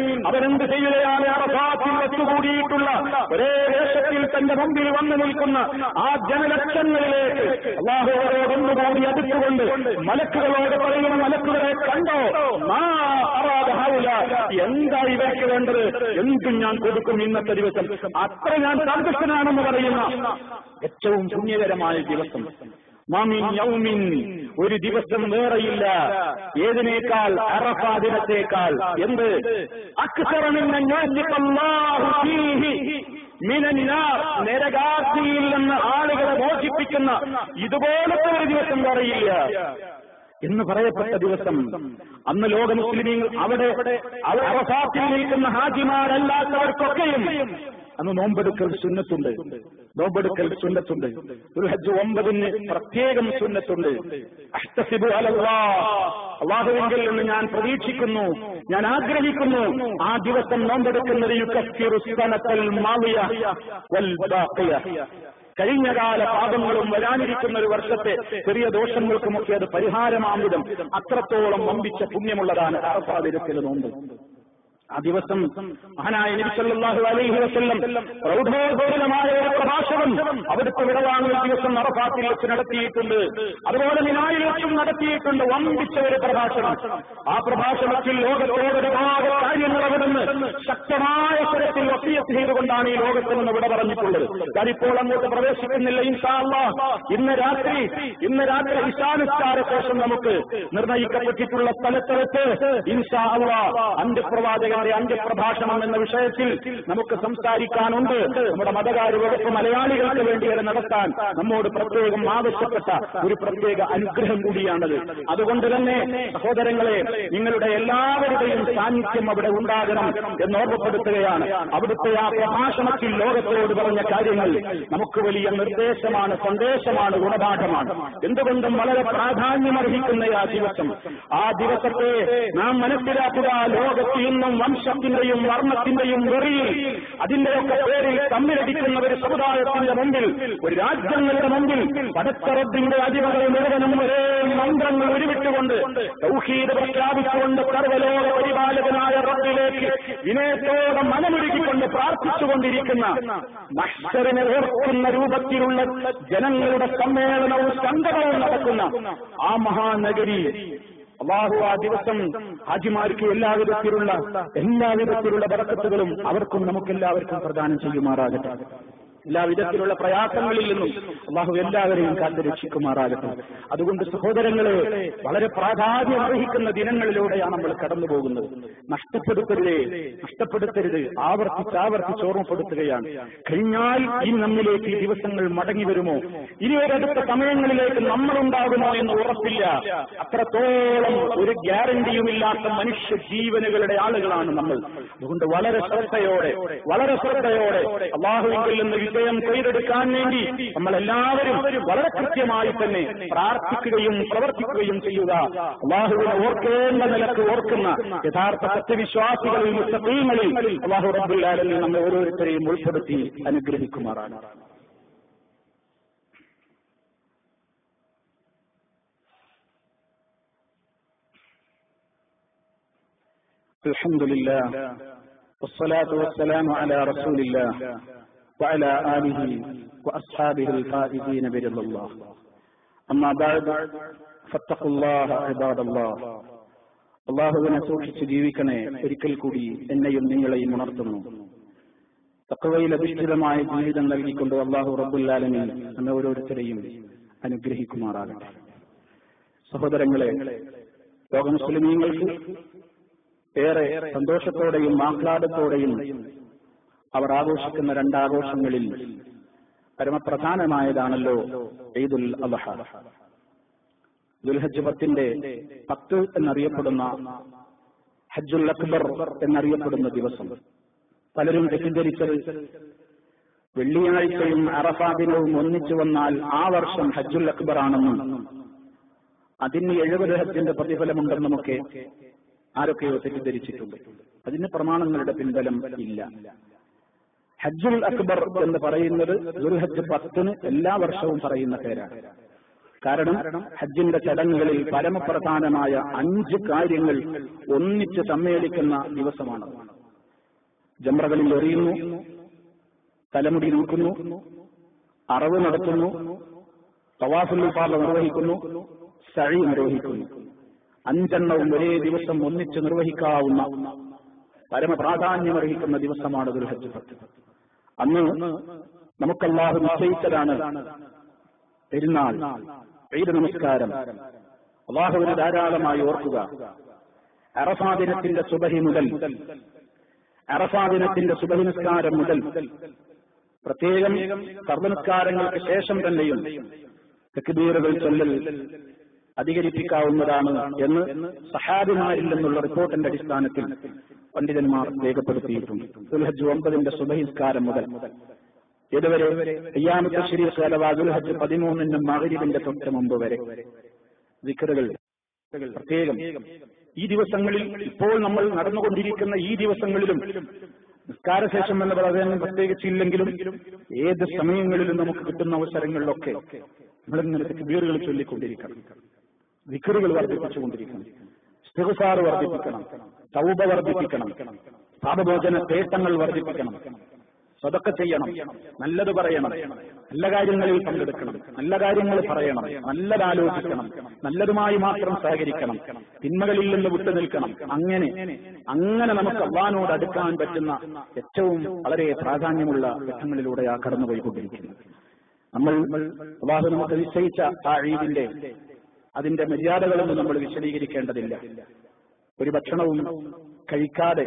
ചെയ്യുകയാണ്? അറഫാത്തിൽ വെച്ചുകൂടിയിട്ടുള്ള ഒരേ വേഷത്തിൽ തന്റെ മുമ്പിൽ വന്നു നിൽക്കുന്ന ആ ജനലക്ഷങ്ങളിലേക്ക് അള്ളാഹു അവരോട് അടുത്തുകൊണ്ട് മലക്കുകളോട് പറയുന്ന മലക്കുകളെ കണ്ടോ? എന്താ ഇവയ്ക്ക് വേണ്ടത്? എന്തും ഞാൻ കൊടുക്കും ഇന്നത്തെ ദിവസം. അത്ര ഞാൻ സന്തുഷ്ടനാണെന്ന് പറയുന്ന ഏറ്റവും പുണ്യകരമായ ദിവസം. മാമിൻ യൗമിൻ ഒരു ദിവസം വേറെയില്ല. ഏതിനേക്കാൾ അറഫ ദിനത്തേക്കാൾ. എന്ത്? നരകാർത്തിയിൽ നിന്ന് ആളുകളെ മോചിപ്പിക്കുന്ന ഇതുപോലത്തെ ഒരു ദിവസം വേറെയില്ല. എന്ന് പറയപ്പെട്ട ദിവസം അന്ന് ലോക മുസ്ലിമീങ്ങൾ അവിടെ അറഫാത്തിൽ നിൽക്കുന്ന ഹാജിമാരല്ലാത്തവർക്കൊക്കെയും അന്ന് നോമ്പെടുക്കൽ സുന്നത്തുണ്ട്. നോമ്പെടുക്കൽ സുന്നത്തുണ്ട്. ഒരു ഹജ്ജ് ഒമ്പതിന് പ്രത്യേകം സുന്നത്തുണ്ട്. അഷ്ടസിബു നിന്ന് ഞാൻ പ്രതീക്ഷിക്കുന്നു. ഞാൻ ആഗ്രഹിക്കുന്നു. ആ ദിവസം നോമ്പെടുക്കുന്നത് കഴിഞ്ഞകാല പാപങ്ങളും വരാനിരിക്കുന്ന ഒരു വർഷത്തെ ചെറിയ ദോഷങ്ങൾക്കുമൊക്കെ അത് പരിഹാരമാമിതം അത്രത്തോളം വമ്പിച്ച പുണ്യമുള്ളതാണ് അറഫാതിരത്തിൽ നോമ്പ്. ആ ദിവസം മഹാനായ നബിസല്ലാഹു അലൈഹി വസല്ലം പ്രൗഢോപൂരിതമായ ഒരു പ്രഭാഷണം അവിടുത്തെ വിടവാങ്ങൽ ദിവസം നടപ്പാക്കി വെച്ച് നടത്തിയിട്ടുണ്ട്. അതുപോലെ മിനായിൽ നടത്തിയിട്ടുണ്ട്. വമ്പിച്ച ഒരു പ്രഭാഷണം. ആ പ്രഭാഷണത്തിൽ ലോകത്തോട് ഒരുപാട് കാര്യങ്ങൾ അവിടുന്ന് ശക്തമായ സ്വരത്തിൽ കൊണ്ടാണ് ഈ ലോകത്തിൽ നിന്ന് വിട പറഞ്ഞിട്ടുള്ളത്. ഞാനിപ്പോൾ അങ്ങോട്ട് പ്രവേശിക്കുന്നില്ല ഇന്ന് രാത്രി ഇന്ന് രാത്രി ഇഷാനുസ്കാര ശേഷം നമുക്ക് നിർണയിക്കപ്പെട്ടിട്ടുള്ള സ്ഥലത്ത് വെച്ച് ഇൻഷാ അള്ളാഹ് അന്ത്യപ്രവാചകന്റെ അന്ത്യപ്രഭാഷണം എന്ന വിഷയത്തിൽ നമുക്ക് സംസാരിക്കാനുണ്ട്. നമ്മുടെ മതകാര്യ വകുപ്പ് മലയാളികൾക്ക് വേണ്ടി അത് നടത്താൻ നമ്മോട് പ്രത്യേകം ആവശ്യപ്പെട്ട ഒരു പ്രത്യേക അനുഗ്രഹം കൂടിയാണത്. അതുകൊണ്ട് തന്നെ സഹോദരങ്ങളെ നിങ്ങളുടെ എല്ലാവരുടെയും സാന്നിധ്യം അവിടെ ഉണ്ടാകണം എന്ന് ഓർമ്മപ്പെടുത്തുകയാണ്. അവിടുത്തെ ആ പ്രഭാഷണത്തിൽ ലോകത്തോട് പറഞ്ഞ കാര്യങ്ങൾ നമുക്ക് വലിയ നിർദ്ദേശമാണ് സന്ദേശമാണ് ഗുണപാഠമാണ്. എന്തുകൊണ്ടും വളരെ പ്രാധാന്യമർഹിക്കുന്ന ആ ദിവസം. ആ ദിവസത്തെ നാം മനസ്സിലാക്കുക ലോകത്ത് ഇന്നും വംശത്തിന്റെയും വർണത്തിന്റെയും വെറിയിൽ അതിന്റെയൊക്കെ പേരിൽ തമ്മിലടിക്കുന്ന ഒരു സമുദായത്തിന്റെ മുമ്പിൽ ഒരു രാജ്യങ്ങളുടെ മുമ്പിൽ പടത്തറത്തിന്റെ അടിമകൾ മുഴുവനും ഒരേ മന്ത്രങ്ങൾ ഉരുവിട്ടുകൊണ്ട് സൗഹീദ പ്രഖ്യാപിച്ചുകൊണ്ട് സർവലോക പരിപാലകനായ റബ്ബിലേക്ക് വിനയത്തോടെ മനമൊരുക്കിക്കൊണ്ട് പ്രാർത്ഥിച്ചുകൊണ്ടിരിക്കുന്ന മഷറിനെ ഓർക്കുന്ന രൂപത്തിലുള്ള ജനങ്ങളുടെ സമ്മേളനവും സംഗമവും നടക്കുന്ന ആ മഹാനഗരി അള്ളാഹു ആ ദിവസം ഹാജിമാർക്ക് എല്ലാ വിധത്തിലുള്ള എല്ലാ വിധത്തിലുള്ള ബറക്കത്തുകളും അവർക്കും നമുക്കെല്ലാവർക്കും പ്രദാനം ചെയ്യുമാറാകട്ടെ. എല്ലാവിധത്തിലുള്ള പ്രയാസങ്ങളിൽ നിന്നും അള്ളാഹു എല്ലാവരെയും കാത്തു രക്ഷിക്കുമാറാകട്ടെ. അതുകൊണ്ട് സഹോദരങ്ങളെ വളരെ പ്രാധാന്യം അർഹിക്കുന്ന ദിനങ്ങളിലൂടെയാണ് നമ്മൾ കടന്നു പോകുന്നത് നഷ്ടപ്പെടുത്തരുതേ നഷ്ടപ്പെടുത്തരുത് ആവർത്തിച്ച് ആവർത്തിച്ച് ഓർമ്മപ്പെടുത്തുകയാണ്. കഴിഞ്ഞാൽ ഈ നമ്മിലേക്ക് ഈ ദിവസങ്ങൾ മടങ്ങി വരുമോ? ഇനി ഒരടുത്ത സമയങ്ങളിലേക്ക് നമ്മളുണ്ടാകുമോ എന്ന് ഉറപ്പില്ല. അത്രത്തോളം ഒരു ഗ്യാരണ്ടിയുമില്ലാത്ത മനുഷ്യ ജീവനുകളുടെ ആളുകളാണ് നമ്മൾ. അതുകൊണ്ട് വളരെ ശ്രദ്ധയോടെ വളരെ ശ്രദ്ധയോടെ അള്ളാഹുവിൽ നിന്ന് വിജയം കൊയ്തെടുക്കാൻ വേണ്ടി നമ്മൾ എല്ലാവരും വളരെ കൃത്യമായി തന്നെ പ്രാർത്ഥിക്കുകയും പ്രവർത്തിക്കുകയും ചെയ്യുക അള്ളാഹുവിനെ ഓർക്കേണ്ട നിലക്ക് ഓർക്കുന്ന യഥാർത്ഥ സത്യവിശ്വാസികളിൽ മുസ്തീങ്ങളിൽ അള്ളാഹു റബ്ബുല്ലാലിൽ നമ്മെ ഓരോരുത്തരെയും ഉൾപ്പെടുത്തി അനുഗ്രഹിക്കുമാറാണ് الحمد لله والصلاة والسلام على رسول الله وعلى آله وأصحابه الفائزين برضا الله أما بعد فاتقوا الله عباد الله അള്ളാഹുവിനെ സൂക്ഷിച്ച് ജീവിക്കണേ ഒരിക്കൽ കൂടി എന്നെയും നിങ്ങളെയും ഉണർത്തുന്നു തക്കവയിൽ അധിഷ്ഠിതമായ ജീവിതം നൽകിക്കൊണ്ട് അള്ളാഹു റബ്ബുല്ലാലമി നമ്മെ ഓരോരുത്തരെയും അനുഗ്രഹിക്കുമാറാകട്ടെ സഹോദരങ്ങളെ ലോക മുസ്ലിമീങ്ങൾക്ക് ഏറെ സന്തോഷത്തോടെയും ആഹ്ലാദത്തോടെയും അവർ ആഘോഷിക്കുന്ന രണ്ടാഘോഷങ്ങളിൽ പരമപ്രധാനമായതാണല്ലോ ഈദുൽ അദ്ഹ. ദുൽഹജ് പത്തിന്റെ പത്ത് എന്നറിയപ്പെടുന്ന ഹജ്ജുൽ അക്ബർ എന്നറിയപ്പെടുന്ന ദിവസം. പലരും തെറ്റിദ്ധരിച്ചത് വെള്ളിയാഴ്ചയും അറഫാ ദിനവും ഒന്നിച്ചു വന്നാൽ ആ വർഷം ഹജ്ജുൽ അക്ബർ ആണെന്നും അതിന് എഴുപത് ഹജ്ജിന്റെ പ്രതിഫലമുണ്ടെന്നുമൊക്കെ ആരൊക്കെയോ തെറ്റിദ്ധരിച്ചിട്ടുണ്ട്. അതിന് പ്രമാണങ്ങളുടെ പിൻബലം ഇല്ല. ഹജ്ജുൽ അക്ബർ എന്ന് പറയുന്നത് ദുൽഹജ്ജ് പത്തിന് എല്ലാ വർഷവും പറയുന്ന പേരാണ്. കാരണം ഹജ്ജിന്റെ ചടങ്ങുകളിൽ പരമപ്രധാനമായ അഞ്ച് കാര്യങ്ങൾ ഒന്നിച്ച് സമ്മേളിക്കുന്ന ദിവസമാണ്. ജമ്രകളിൽ എറിയുന്നു തലമുടി നോക്കുന്നു അറവ് നടത്തുന്നു തവാഫുൽ പാത നിർവഹിക്കുന്നു സഴി നിർവഹിക്കുന്നു. അഞ്ചെണ്ണവും ഒരേ ദിവസം ഒന്നിച്ച് നിർവഹിക്കാവുന്ന പരമപ്രാധാന്യം അർഹിക്കുന്ന ദിവസമാണ് ദുൽഹജ്ജ് പത്ത്. അന്ന് നമുക്കല്ലാതെ നിശ്ചയിച്ചതാണ് പെരുന്നാൾ ഈദ് നമസ്കാരം. അള്ളാഹുവിനെ ധാരാളമായി ഓർക്കുക. അറഫാ ദിനത്തിന്റെ സുബഹി മുതൽ അറഫാ ദിനത്തിന്റെ സുബഹി നിസ്കാരം മുതൽ പ്രത്യേകം സർവനസ്കാരങ്ങൾക്ക് ശേഷം തന്നെയും തെക്കുബീറുകൾ ചൊല്ലൽ അധികരിപ്പിക്കാവുന്നതാണ് എന്ന് സഹാബിമാരിൽ നിന്നുള്ള റിപ്പോർട്ടിന്റെ അടിസ്ഥാനത്തിൽ പണ്ഡിതന്മാർ രേഖപ്പെടുത്തിയിട്ടുണ്ട്. ദുൽഹജ് ഒമ്പതിന്റെ സുബഹിസ്കാരം മുതൽ. ഇതുവരെ അയ്യാമത്തെ ശരീഫ് അഥവാ ദുൽഹജ് പതിമൂന്നിന്റെ മകരിവിന്റെ തൊട്ട് മുമ്പ് വരെ. വിക്കറുകൾ പ്രത്യേകം. ഈ ദിവസങ്ങളിൽ ഇപ്പോൾ നമ്മൾ നടന്നുകൊണ്ടിരിക്കുന്ന ഈ ദിവസങ്ങളിലും നിസ്കാരശേഷം എന്ന് പ്രത്യേകിച്ച് പ്രത്യേകിച്ചില്ലെങ്കിലും ഏത് സമയങ്ങളിലും നമുക്ക് കിട്ടുന്ന അവസരങ്ങളിലൊക്കെ നമ്മളിങ്ങനെ വീറുകൾ ചൊല്ലിക്കൊണ്ടിരിക്കണം. വിക്കറുകൾ വർദ്ധിപ്പിച്ചുകൊണ്ടിരിക്കണം. സ്ഥിരസാർ വർദ്ധിപ്പിക്കണം. തൗബ വർദ്ധിപ്പിക്കണം. പാപഭോജന തേട്ടങ്ങൾ വർദ്ധിപ്പിക്കണം. സ്വതൊക്കെ ചെയ്യണം. നല്ലത് പറയണം. നല്ല കാര്യങ്ങളിൽ പങ്കെടുക്കണം. നല്ല കാര്യങ്ങൾ പറയണം. നല്ലത് ആലോചിക്കണം നല്ലതുമായി മാത്രം സഹകരിക്കണം. തിന്മകളിൽ നിന്ന് വിട്ടു നിൽക്കണം അങ്ങനെ അങ്ങനെ നമുക്ക് അള്ളഹാനോട് അടുക്കാൻ പറ്റുന്ന ഏറ്റവും വളരെ പ്രാധാന്യമുള്ള ഘട്ടങ്ങളിലൂടെ ആ കടന്നുപോയിക്കൊണ്ടിരിക്കുന്നത്. നമ്മൾ അള്ളാഹു നമുക്ക് നിശ്ചയിച്ച ആ ഈദിന്റെ അതിന്റെ മര്യാദകളൊന്നും നമ്മൾ വിശദീകരിക്കേണ്ടതില്ല. ഒരു ഭക്ഷണവും കഴിക്കാതെ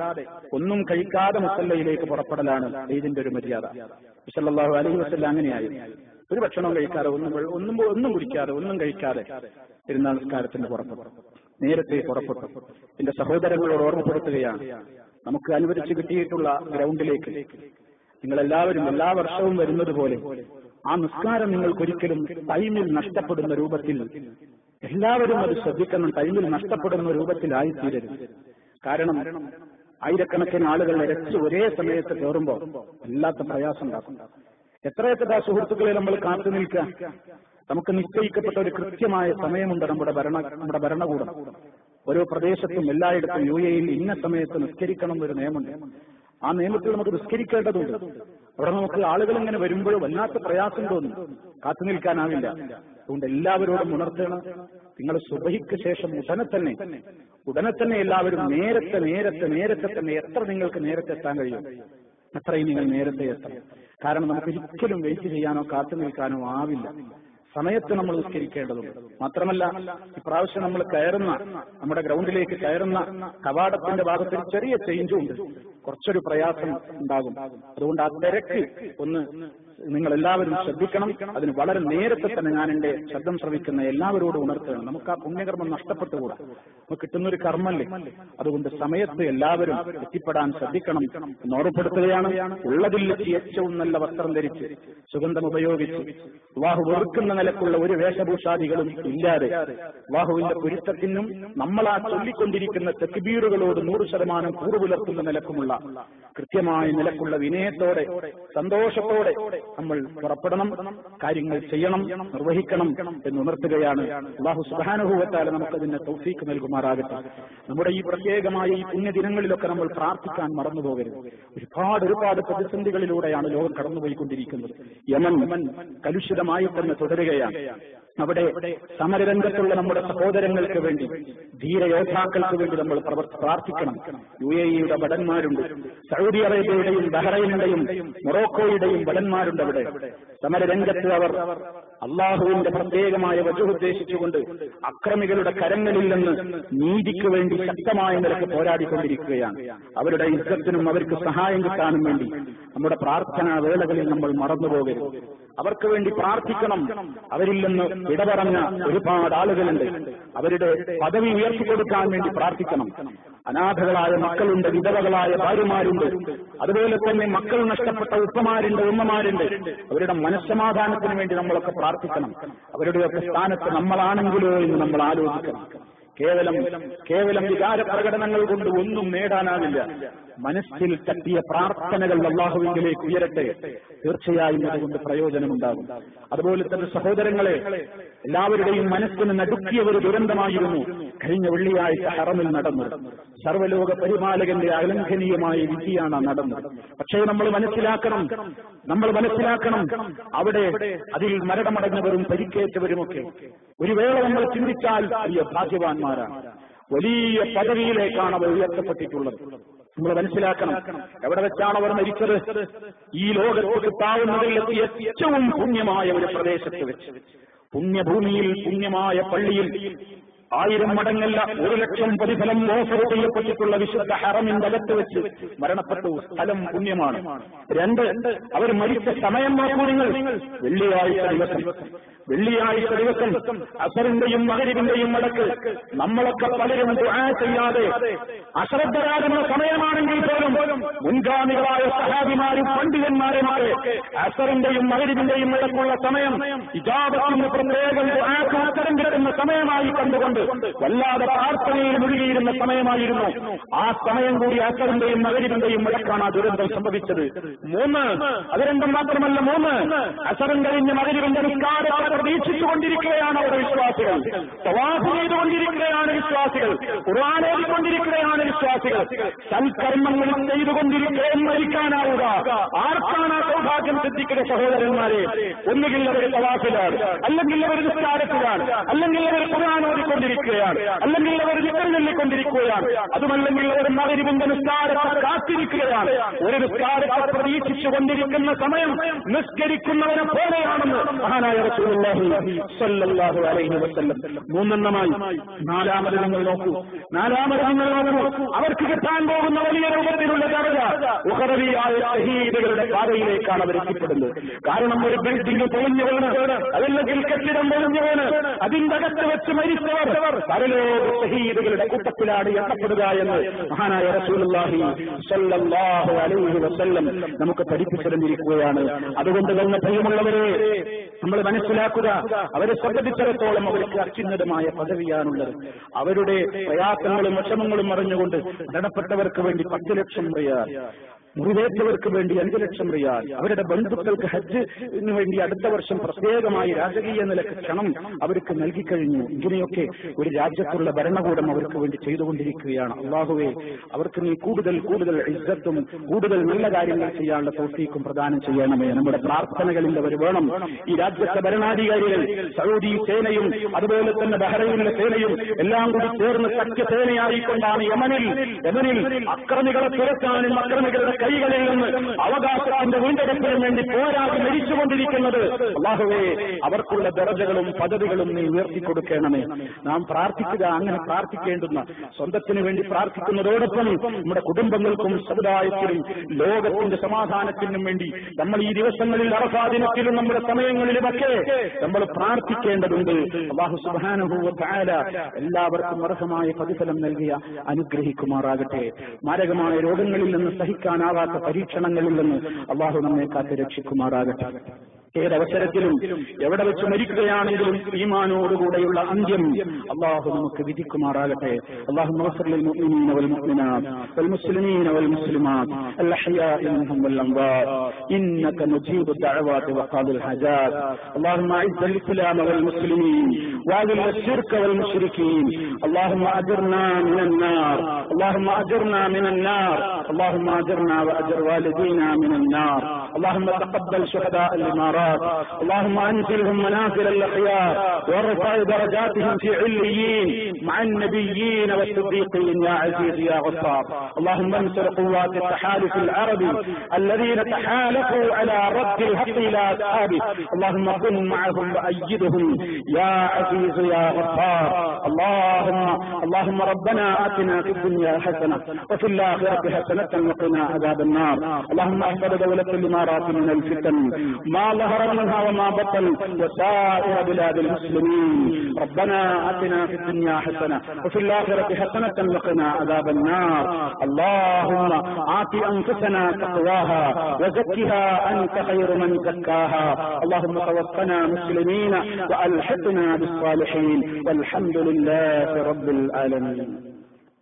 ഒന്നും കഴിക്കാതെ മുസല്ലയിലേക്ക് പുറപ്പെടലാണ് ഈദിന്റെ ഒരു മര്യാദ. മുസല്ലാഹു അലഹി വസ്ല്ല അങ്ങനെയായിരുന്നു ഒരു ഭക്ഷണവും കഴിക്കാതെ ഒന്നും ഒന്നും ഒന്നും കുടിക്കാതെ ഒന്നും കഴിക്കാതെ പെരുന്നാൾ നിസ്കാരത്തിന് പുറപ്പെട്ടു. നേരത്തെ പുറപ്പെട്ടു. എന്റെ സഹോദരങ്ങളോട് ഓർമ്മപ്പെടുത്തുകയാണ്. നമുക്ക് അനുവദിച്ചു കിട്ടിയിട്ടുള്ള ഗ്രൗണ്ടിലേക്ക് നിങ്ങൾ എല്ലാവരും എല്ലാ വർഷവും വരുന്നത് പോലെ ആ നിസ്കാരം നിങ്ങൾക്കൊരിക്കലും ടൈമിൽ നഷ്ടപ്പെടുന്ന രൂപത്തിൽ എല്ലാവരും അത് ശ്രദ്ധിക്കണം. ടൈമിൽ നഷ്ടപ്പെടുന്ന രൂപത്തിലായിത്തീരരുത്. കാരണം ആയിരക്കണക്കിന് ആളുകൾ ഇരച്ച് ഒരേ സമയത്ത് കയറുമ്പോൾ വല്ലാത്ത പ്രയാസം ഉണ്ടാക്കും എത്രയൊക്കെ സുഹൃത്തുക്കളെ നമ്മൾ കാത്തു നിൽക്കുക. നമുക്ക് നിശ്ചയിക്കപ്പെട്ട ഒരു കൃത്യമായ സമയമുണ്ട് നമ്മുടെ ഭരണ നമ്മുടെ ഭരണകൂടം. ഓരോ പ്രദേശത്തും എല്ലായിടത്തും യു എയിൽ ഇന്ന സമയത്ത് നിസ്കരിക്കണം എന്നൊരു നിയമമുണ്ട്. ആ നിയമത്തിൽ നമുക്ക് നിസ്കരിക്കേണ്ടതുണ്ട്. അവിടെ നമുക്ക് ആളുകൾ ഇങ്ങനെ വരുമ്പോഴും വല്ലാത്ത പ്രയാസം തോന്നും. കാത്തു നിൽക്കാനാവില്ല. അതുകൊണ്ട് എല്ലാവരോടും ഉണർത്തണം. നിങ്ങൾ സുബഹിക്ക് ശേഷം ഉടനെ തന്നെ ഉടനെ തന്നെ എല്ലാവരും നേരത്തെ നേരത്തെ നേരത്തെ തന്നെ എത്ര നിങ്ങൾക്ക് നേരത്തെ എത്താൻ കഴിയും? അത്രയും നിങ്ങൾ നേരത്തെ എത്തണം. കാരണം നമുക്ക് ഒരിക്കലും വെയിറ്റ് ചെയ്യാനോ കാത്തു നിൽക്കാനോ ആവില്ല. സമയത്ത് നമ്മൾ നിസ്കരിക്കേണ്ടതുണ്ട്. മാത്രമല്ല ഇപ്രാവശ്യം നമ്മൾ കയറുന്ന നമ്മുടെ ഗ്രൗണ്ടിലേക്ക് കയറുന്ന കവാടത്തിന്റെ ഭാഗത്ത് ചെറിയ ചേഞ്ചും ഉണ്ട്. കുറച്ചൊരു പ്രയാസം ഉണ്ടാകും. അതുകൊണ്ട് ആ തിരക്ക് ഒന്ന് നിങ്ങൾ എല്ലാവരും ശ്രദ്ധിക്കണം. അതിന് വളരെ നേരത്തെ തന്നെ ഞാൻ എന്റെ ശബ്ദം ശ്രവിക്കുന്ന എല്ലാവരോടും ഉണർത്തുകയാണ് നമുക്ക് ആ പുണ്യകർമ്മം നഷ്ടപ്പെട്ടുകൂടാ. നമുക്ക് കിട്ടുന്നൊരു കർമ്മല്ലേ? അതുകൊണ്ട് സമയത്ത് എല്ലാവരും എത്തിപ്പെടാൻ ശ്രദ്ധിക്കണം എന്ന് ഓർമ്മപ്പെടുത്തുകയാണ് ഉള്ളതിൽ ഏറ്റവും നല്ല വസ്ത്രം ധരിച്ച് സുഗന്ധം ഉപയോഗിച്ച് വിവാഹു വെറുക്കുന്ന നിലക്കുള്ള ഒരു വേഷഭൂഷാദികളും ഇല്ലാതെ വിവാഹുവിന്റെ പുരുത്തത്തിനും നമ്മൾ ആ ചൊല്ലിക്കൊണ്ടിരിക്കുന്ന തെക്കുബീറുകളോട് നൂറ് ശതമാനം കൂറുപുലർത്തുന്ന നിലക്കുമുള്ള കൃത്യമായ നിലക്കുള്ള വിനയത്തോടെ സന്തോഷത്തോടെ നമ്മൾ പുറപ്പെടണം കാര്യങ്ങൾ ചെയ്യണം നിർവഹിക്കണം എന്ന് ഉണർത്തുകയാണ്. അള്ളാഹു നമുക്ക് നമുക്കതിന് തൗഫീക്ക് നൽകുമാറാകട്ടെ. നമ്മുടെ ഈ പ്രത്യേകമായ ഈ പുണ്യദിനങ്ങളിലൊക്കെ നമ്മൾ പ്രാർത്ഥിക്കാൻ മറന്നുപോകരുത്. ഒരുപാട് ഒരുപാട് പ്രതിസന്ധികളിലൂടെയാണ് ലോകം കടന്നുപോയിക്കൊണ്ടിരിക്കുന്നത്. യമൻ യമൻ കലുഷിതമായി തന്നെ തുടരുകയാണ്. അവിടെ സമരരംഗത്തുള്ള നമ്മുടെ സഹോദരങ്ങൾക്ക് വേണ്ടി ധീരയോദ്ധാക്കൾക്ക് വേണ്ടി നമ്മൾ പ്രാർത്ഥിക്കണം. യു എ ഇയുടെ ഭടന്മാരുണ്ട്. സൗദി അറേബ്യയുടെയും ബഹ്റൈനുടെയും മൊറോക്കോയുടെയും ഭടന്മാരുണ്ട് അവിടെ. സമരരംഗത്ത് അവർ അള്ളാഹുവിന്റെ പ്രത്യേകമായ വജുദ്ദേശിച്ചുകൊണ്ട് അക്രമികളുടെ കരങ്ങളിൽ നിന്ന് നീതിക്ക് വേണ്ടി ശക്തമായ നിലയ്ക്ക് പോരാടിക്കൊണ്ടിരിക്കുകയാണ്. അവരുടെ ഇജ്ജത്തിനും അവർക്ക് സഹായം കിട്ടാനും വേണ്ടി നമ്മുടെ പ്രാർത്ഥനാ വേളകളിൽ നമ്മൾ മറന്നുപോകരുത്. അവർക്ക് വേണ്ടി പ്രാർത്ഥിക്കണം. അവരിൽ നിന്ന് വിട ഒരുപാട് ആളുകളുണ്ട്. അവരുടെ പദവി ഉയർത്തിക്കൊടുക്കാൻ വേണ്ടി പ്രാർത്ഥിക്കണം. അനാഥകളായ മക്കളുണ്ട് വിധവകളായ ഭാര്യമാരുണ്ട്. അതുപോലെ തന്നെ മക്കൾ നഷ്ടപ്പെട്ട ഉപ്പമാരുണ്ട് ഉമ്മമാരുണ്ട്. അവരുടെ മനസ്സമാധാനത്തിന് വേണ്ടി നമ്മളൊക്കെ പ്രാർത്ഥിക്കണം. അവരുടെയൊക്കെ സ്ഥാനത്ത് നമ്മളാണെങ്കിലോ എന്ന് നമ്മൾ ആലോചിക്കണം. കേവലം കേവലം വികാര പ്രകടനങ്ങൾ കൊണ്ട് ഒന്നും നേടാനാവില്ല. മനസ്സിൽ തട്ടിയ പ്രാർത്ഥനകൾ അള്ളാഹുവിങ്കിലേക്ക് ഉയരട്ടെ. തീർച്ചയായും അതുകൊണ്ട് പ്രയോജനമുണ്ടാകും. അതുപോലെ തന്നെ സഹോദരങ്ങളെ എല്ലാവരുടെയും മനസ്സിന് നടുക്കിയ ഒരു ദുരന്തമായിരുന്നു കഴിഞ്ഞ വെള്ളിയാഴ്ച ഹറമിൽ നടന്നത്. സർവലോക പരിപാലകന്റെ അലംഘനീയമായ വിധിയാണ് നടന്നത്. പക്ഷേ നമ്മൾ മനസ്സിലാക്കണം നമ്മൾ മനസ്സിലാക്കണം അവിടെ അതിൽ മരണമടഞ്ഞവരും പരിക്കേറ്റവരുമൊക്കെ. ഒരു വേള നമ്മൾ ചിന്തിച്ചാൽ വലിയ ഭാഗ്യവാന്മാരാണ് വലിയ പദവിയിലേക്കാണ് അവർ ഉയർത്തപ്പെട്ടിട്ടുള്ളത്. നമ്മൾ മനസ്സിലാക്കണം എവിടെ വെച്ചാണ് അവർ മരിച്ചത്? ഈ ലോകത്ത് കിട്ടാവുന്നതിൽ ഏറ്റവും പുണ്യമായ ഒരു പ്രദേശത്ത് വെച്ച്. പുണ്യഭൂമിയിൽ പുണ്യമായ പള്ളിയിൽ ആയിരം മടങ്ങല്ല ഒരു ലക്ഷം പ്രതിഫലം ഓഫർ ചെയ്യപ്പെട്ടിട്ടുള്ള വിശുദ്ധ ഹറമിന്റെ അകത്ത് വെച്ച് മരണപ്പെട്ടു സ്ഥലം പുണ്യമാണ്. രണ്ട് അവർ മരിച്ച സമയം നോക്കൂ നിങ്ങൾ വെള്ളിയാഴ്ച ദിവസം വെള്ളിയാഴ്ച ദിവസം അസറിന്റെയും മകരിവിന്റെയും മടക്ക് നമ്മളൊക്കെ പലരും ചെയ്യാതെ അശ്രദ്ധരാകുന്ന സമയമാണെങ്കിൽ പോലും മുൻഗാമികളായ സഹാബിമാരും പണ്ഡിതന്മാരുമൊക്കെ അസറിന്റെയും മകരിവിന്റെയും മടക്കുള്ള സമയം ഇജാബത്തിന് പ്രത്യേകം ദുആക്ക് ഉത്തരം കിട്ടുന്ന സമയമായി കണ്ടുകൊണ്ട് വല്ലാതെ പ്രാർത്ഥനയിൽ മുഴുകിയിരുന്ന സമയമായിരുന്നു. ആ സമയം കൂടി അസറിന്റെയും മകരിന്റെയും മുഴക്കാണ് ആ ദുരന്തം സംഭവിച്ചത്. മൂന്ന് അത് രണ്ടും മാത്രമല്ല മൂന്ന് അസറും കഴിഞ്ഞ് മകരിവിന്റെ നിസ്കാരത്തെ പ്രതീക്ഷിച്ചുകൊണ്ടിരിക്കുകയാണ് അവരുടെ വിശ്വാസികൾ. തവാഫ് ചെയ്തുകൊണ്ടിരിക്കുകയാണ് വിശ്വാസികൾ. ഖുർആൻ ഓതിക്കൊണ്ടിരിക്കുകയാണ് വിശ്വാസികൾ. സൽക്കർമ്മങ്ങൾ ചെയ്തുകൊണ്ടിരിക്കെ മരിക്കാനാവുക. ആർക്കാണ് ആ സൗഭാഗ്യം ശ്രദ്ധിക്കുന്ന സഹോദരന്മാരെ? ഒന്നുകിൽ അവർ തവാഫിലാണ് അല്ലെങ്കിൽ അവർ നിസ്കാരത്തിലാണ് അല്ലെങ്കിൽ അവർ ഖുർആൻ ഓതിക്കൊണ്ടിരിക്കുകയാണ് അല്ലെങ്കിൽ അവർ നിക്കൽ ചൊല്ലിക്കൊണ്ടിരിക്കുകയാണ്. അതുമല്ലെങ്കിൽ അവർ മകരിവിന്റെ നിസ്കാരത്തെ കാത്തിരിക്കുകയാണ്. ഒരു നിസ്കാരത്തെ പ്രതീക്ഷിച്ചു കൊണ്ടിരിക്കുന്ന സമയം നിസ്കരിക്കുന്നവരെ പോലെയാണെന്ന് മഹാനായ അലൈഹി വസല്ലം മൂന്നെണ്ണമായി. നാലാമത് നിങ്ങൾ നോക്കൂ. നാലാമത് നിങ്ങൾ നോക്കൂ. അവർക്ക് കിട്ടാൻ പോകുന്ന വലിയ രൂപത്തിലുള്ള ദർജ ഉഹറവിയായ ഷഹീദുകളുടെ പാതയിലേക്കാണ് അവർ എത്തിപ്പെടുന്നത്. കാരണം ഒരു ബിൽഡിംഗ് പൊളിഞ്ഞു വീണ്. അതല്ലെങ്കിൽ കെട്ടിടം പൊളിഞ്ഞു വീണ്. അതിന്റെ അകത്ത് വെച്ച് മരിച്ചവർ പരലോക ഷഹീദുകളുടെ കൂട്ടത്തിലാണ് എണ്ണപ്പെടുക എന്ന് മഹാനായ റസൂലുള്ളാഹി സ്വല്ലല്ലാഹു അലൈഹി വസല്ലം നമുക്ക് പഠിപ്പിച്ചിരുന്നിരിക്കുകയാണ് അതുകൊണ്ട് തന്നെ പ്രിയമുള്ളവരെ നമ്മൾ മനസ്സിലാക്കുക അവരെ സംബന്ധിച്ചിടത്തോളം അവർക്ക് അത്യുന്നതമായ പദവിയാണുള്ളത്. അവരുടെ പ്രയാസങ്ങളും വിഷമങ്ങളും അറിഞ്ഞുകൊണ്ട് മരണപ്പെട്ടവർക്ക് വേണ്ടി പത്ത് ലക്ഷം റിയാൽ മുറിവേറ്റവർക്ക് വേണ്ടി അഞ്ചു ലക്ഷം റിയാൽ അവരുടെ ബന്ധുക്കൾക്ക് ഹജ്ജിന് വേണ്ടി അടുത്ത വർഷം പ്രത്യേകമായി രാജകീയ നിലയ്ക്ക് ക്ഷണം അവർക്ക് നൽകിക്കഴിഞ്ഞു ഇങ്ങനെയൊക്കെ ഒരു രാജ്യത്തുള്ള ഭരണകൂടം അവർക്ക് വേണ്ടി ചെയ്തുകൊണ്ടിരിക്കുകയാണ്. അള്ളാഹുവെ അവർക്ക് നീ കൂടുതൽ കൂടുതൽ ഇജ്ജത്തും കൂടുതൽ നല്ല കാര്യങ്ങൾ ചെയ്യാനുള്ള തോഫീക്കും പ്രദാനം ചെയ്യണമേ. നമ്മുടെ പ്രാർത്ഥനകളിൽ അവർ വേണം. ഈ രാജ്യത്തെ ഭരണാധികാരികൾ സൗദി സേനയും അതുപോലെ തന്നെ ബഹ്റൈനിലെ സേനയും എല്ലാം കൂടി ചേർന്ന് സഖ്യ സേനയായിക്കൊണ്ടാണ് യമനിൽ യമനിൽ അക്രമികളെ തുറക്കാനും അക്രമികളുടെ കൈകളിൽ നിന്ന് അവകാശത്തിന്റെ വീണ്ടെടുപ്പിന് വേണ്ടി പോരാടി മരിച്ചുകൊണ്ടിരിക്കുന്നത്. അള്ളാഹുവേ അവർക്കുള്ള ദർജകളും പദവികളും നീ ഉയർത്തിക്കൊടുക്കണമേ. നാം പ്രാർത്ഥിക്കുക അങ്ങനെ പ്രാർത്ഥിക്കേണ്ടുന്ന സ്വന്തത്തിന് വേണ്ടി പ്രാർത്ഥിക്കുന്നതോടൊപ്പം നമ്മുടെ കുടുംബങ്ങൾക്കും സമുദായത്തിനും ലോകത്തിന്റെ സമാധാനത്തിനും വേണ്ടി നമ്മൾ ഈ ദിവസങ്ങളിൽ അവസാദിനത്തിലും നമ്മുടെ സമയങ്ങളിലുമൊക്കെ നമ്മൾ പ്രാർത്ഥിക്കേണ്ടതുണ്ട്. അള്ളാഹു സുബാനുഭൂവ താല എല്ലാവർക്കും അർഹമായ പ്രതിഫലം നൽകിയ അനുഗ്രഹിക്കുമാറാകട്ടെ. മാരകമായ രോഗങ്ങളിൽ നിന്ന് സഹിക്കാനാവാത്ത പരീക്ഷണങ്ങളിൽ നിന്ന് അള്ളാഹു നമ്മെ കാത്തു രക്ഷിക്കുമാറാകട്ടെ ഏതവസരത്തിലും എവിടെ വെച്ച് മരിക്കുകയാണെങ്കിലും ഈമാനോടുകൂടെയുള്ള അന്ത്യം അള്ളാഹു നമുക്ക് വിധിക്കുമാറാകട്ടെ അള്ളാഹു المؤمنين والمؤمنات والمسلمين والمسلمات الأحياء منهم والأموات إنك مجيب الدعوات وقاضي الحاجات اللهم أعز الإسلام والمسلمين وأذل الشرك والمشركين اللهم أجرنا من النار اللهم أجرنا من النار اللهم أجرنا وأجر والدينا من النار اللهم تقبل شهداء الإمارات. اللهم أنزلهم منازل الاخيار وارفع درجاتهم في عليين مع النبيين والصديقين يا عزيز يا غفار. اللهم انصر قوات التحالف العربي الذين تحالفوا على رد الحق إلى أصحابه. اللهم كن معهم وأيدهم يا عزيز يا غفار. اللهم اللهم ربنا آتنا في الدنيا حسنة وفي الآخرة حسنة وقنا عذاب النار. اللهم أحفظ دولة الامارات من الفتن. ما ظهر منها وما بطن. وسائر بلاد المسلمين. ربنا آتنا في الدنيا حسنة وفي الآخرة حسنة وقنا عذاب النار. اللهم آت أنفسنا تقواها وزكها أنت خير من زكاها. اللهم توفنا مسلمين وألحقنا بالصالحين. والحمد لله رب العالمين.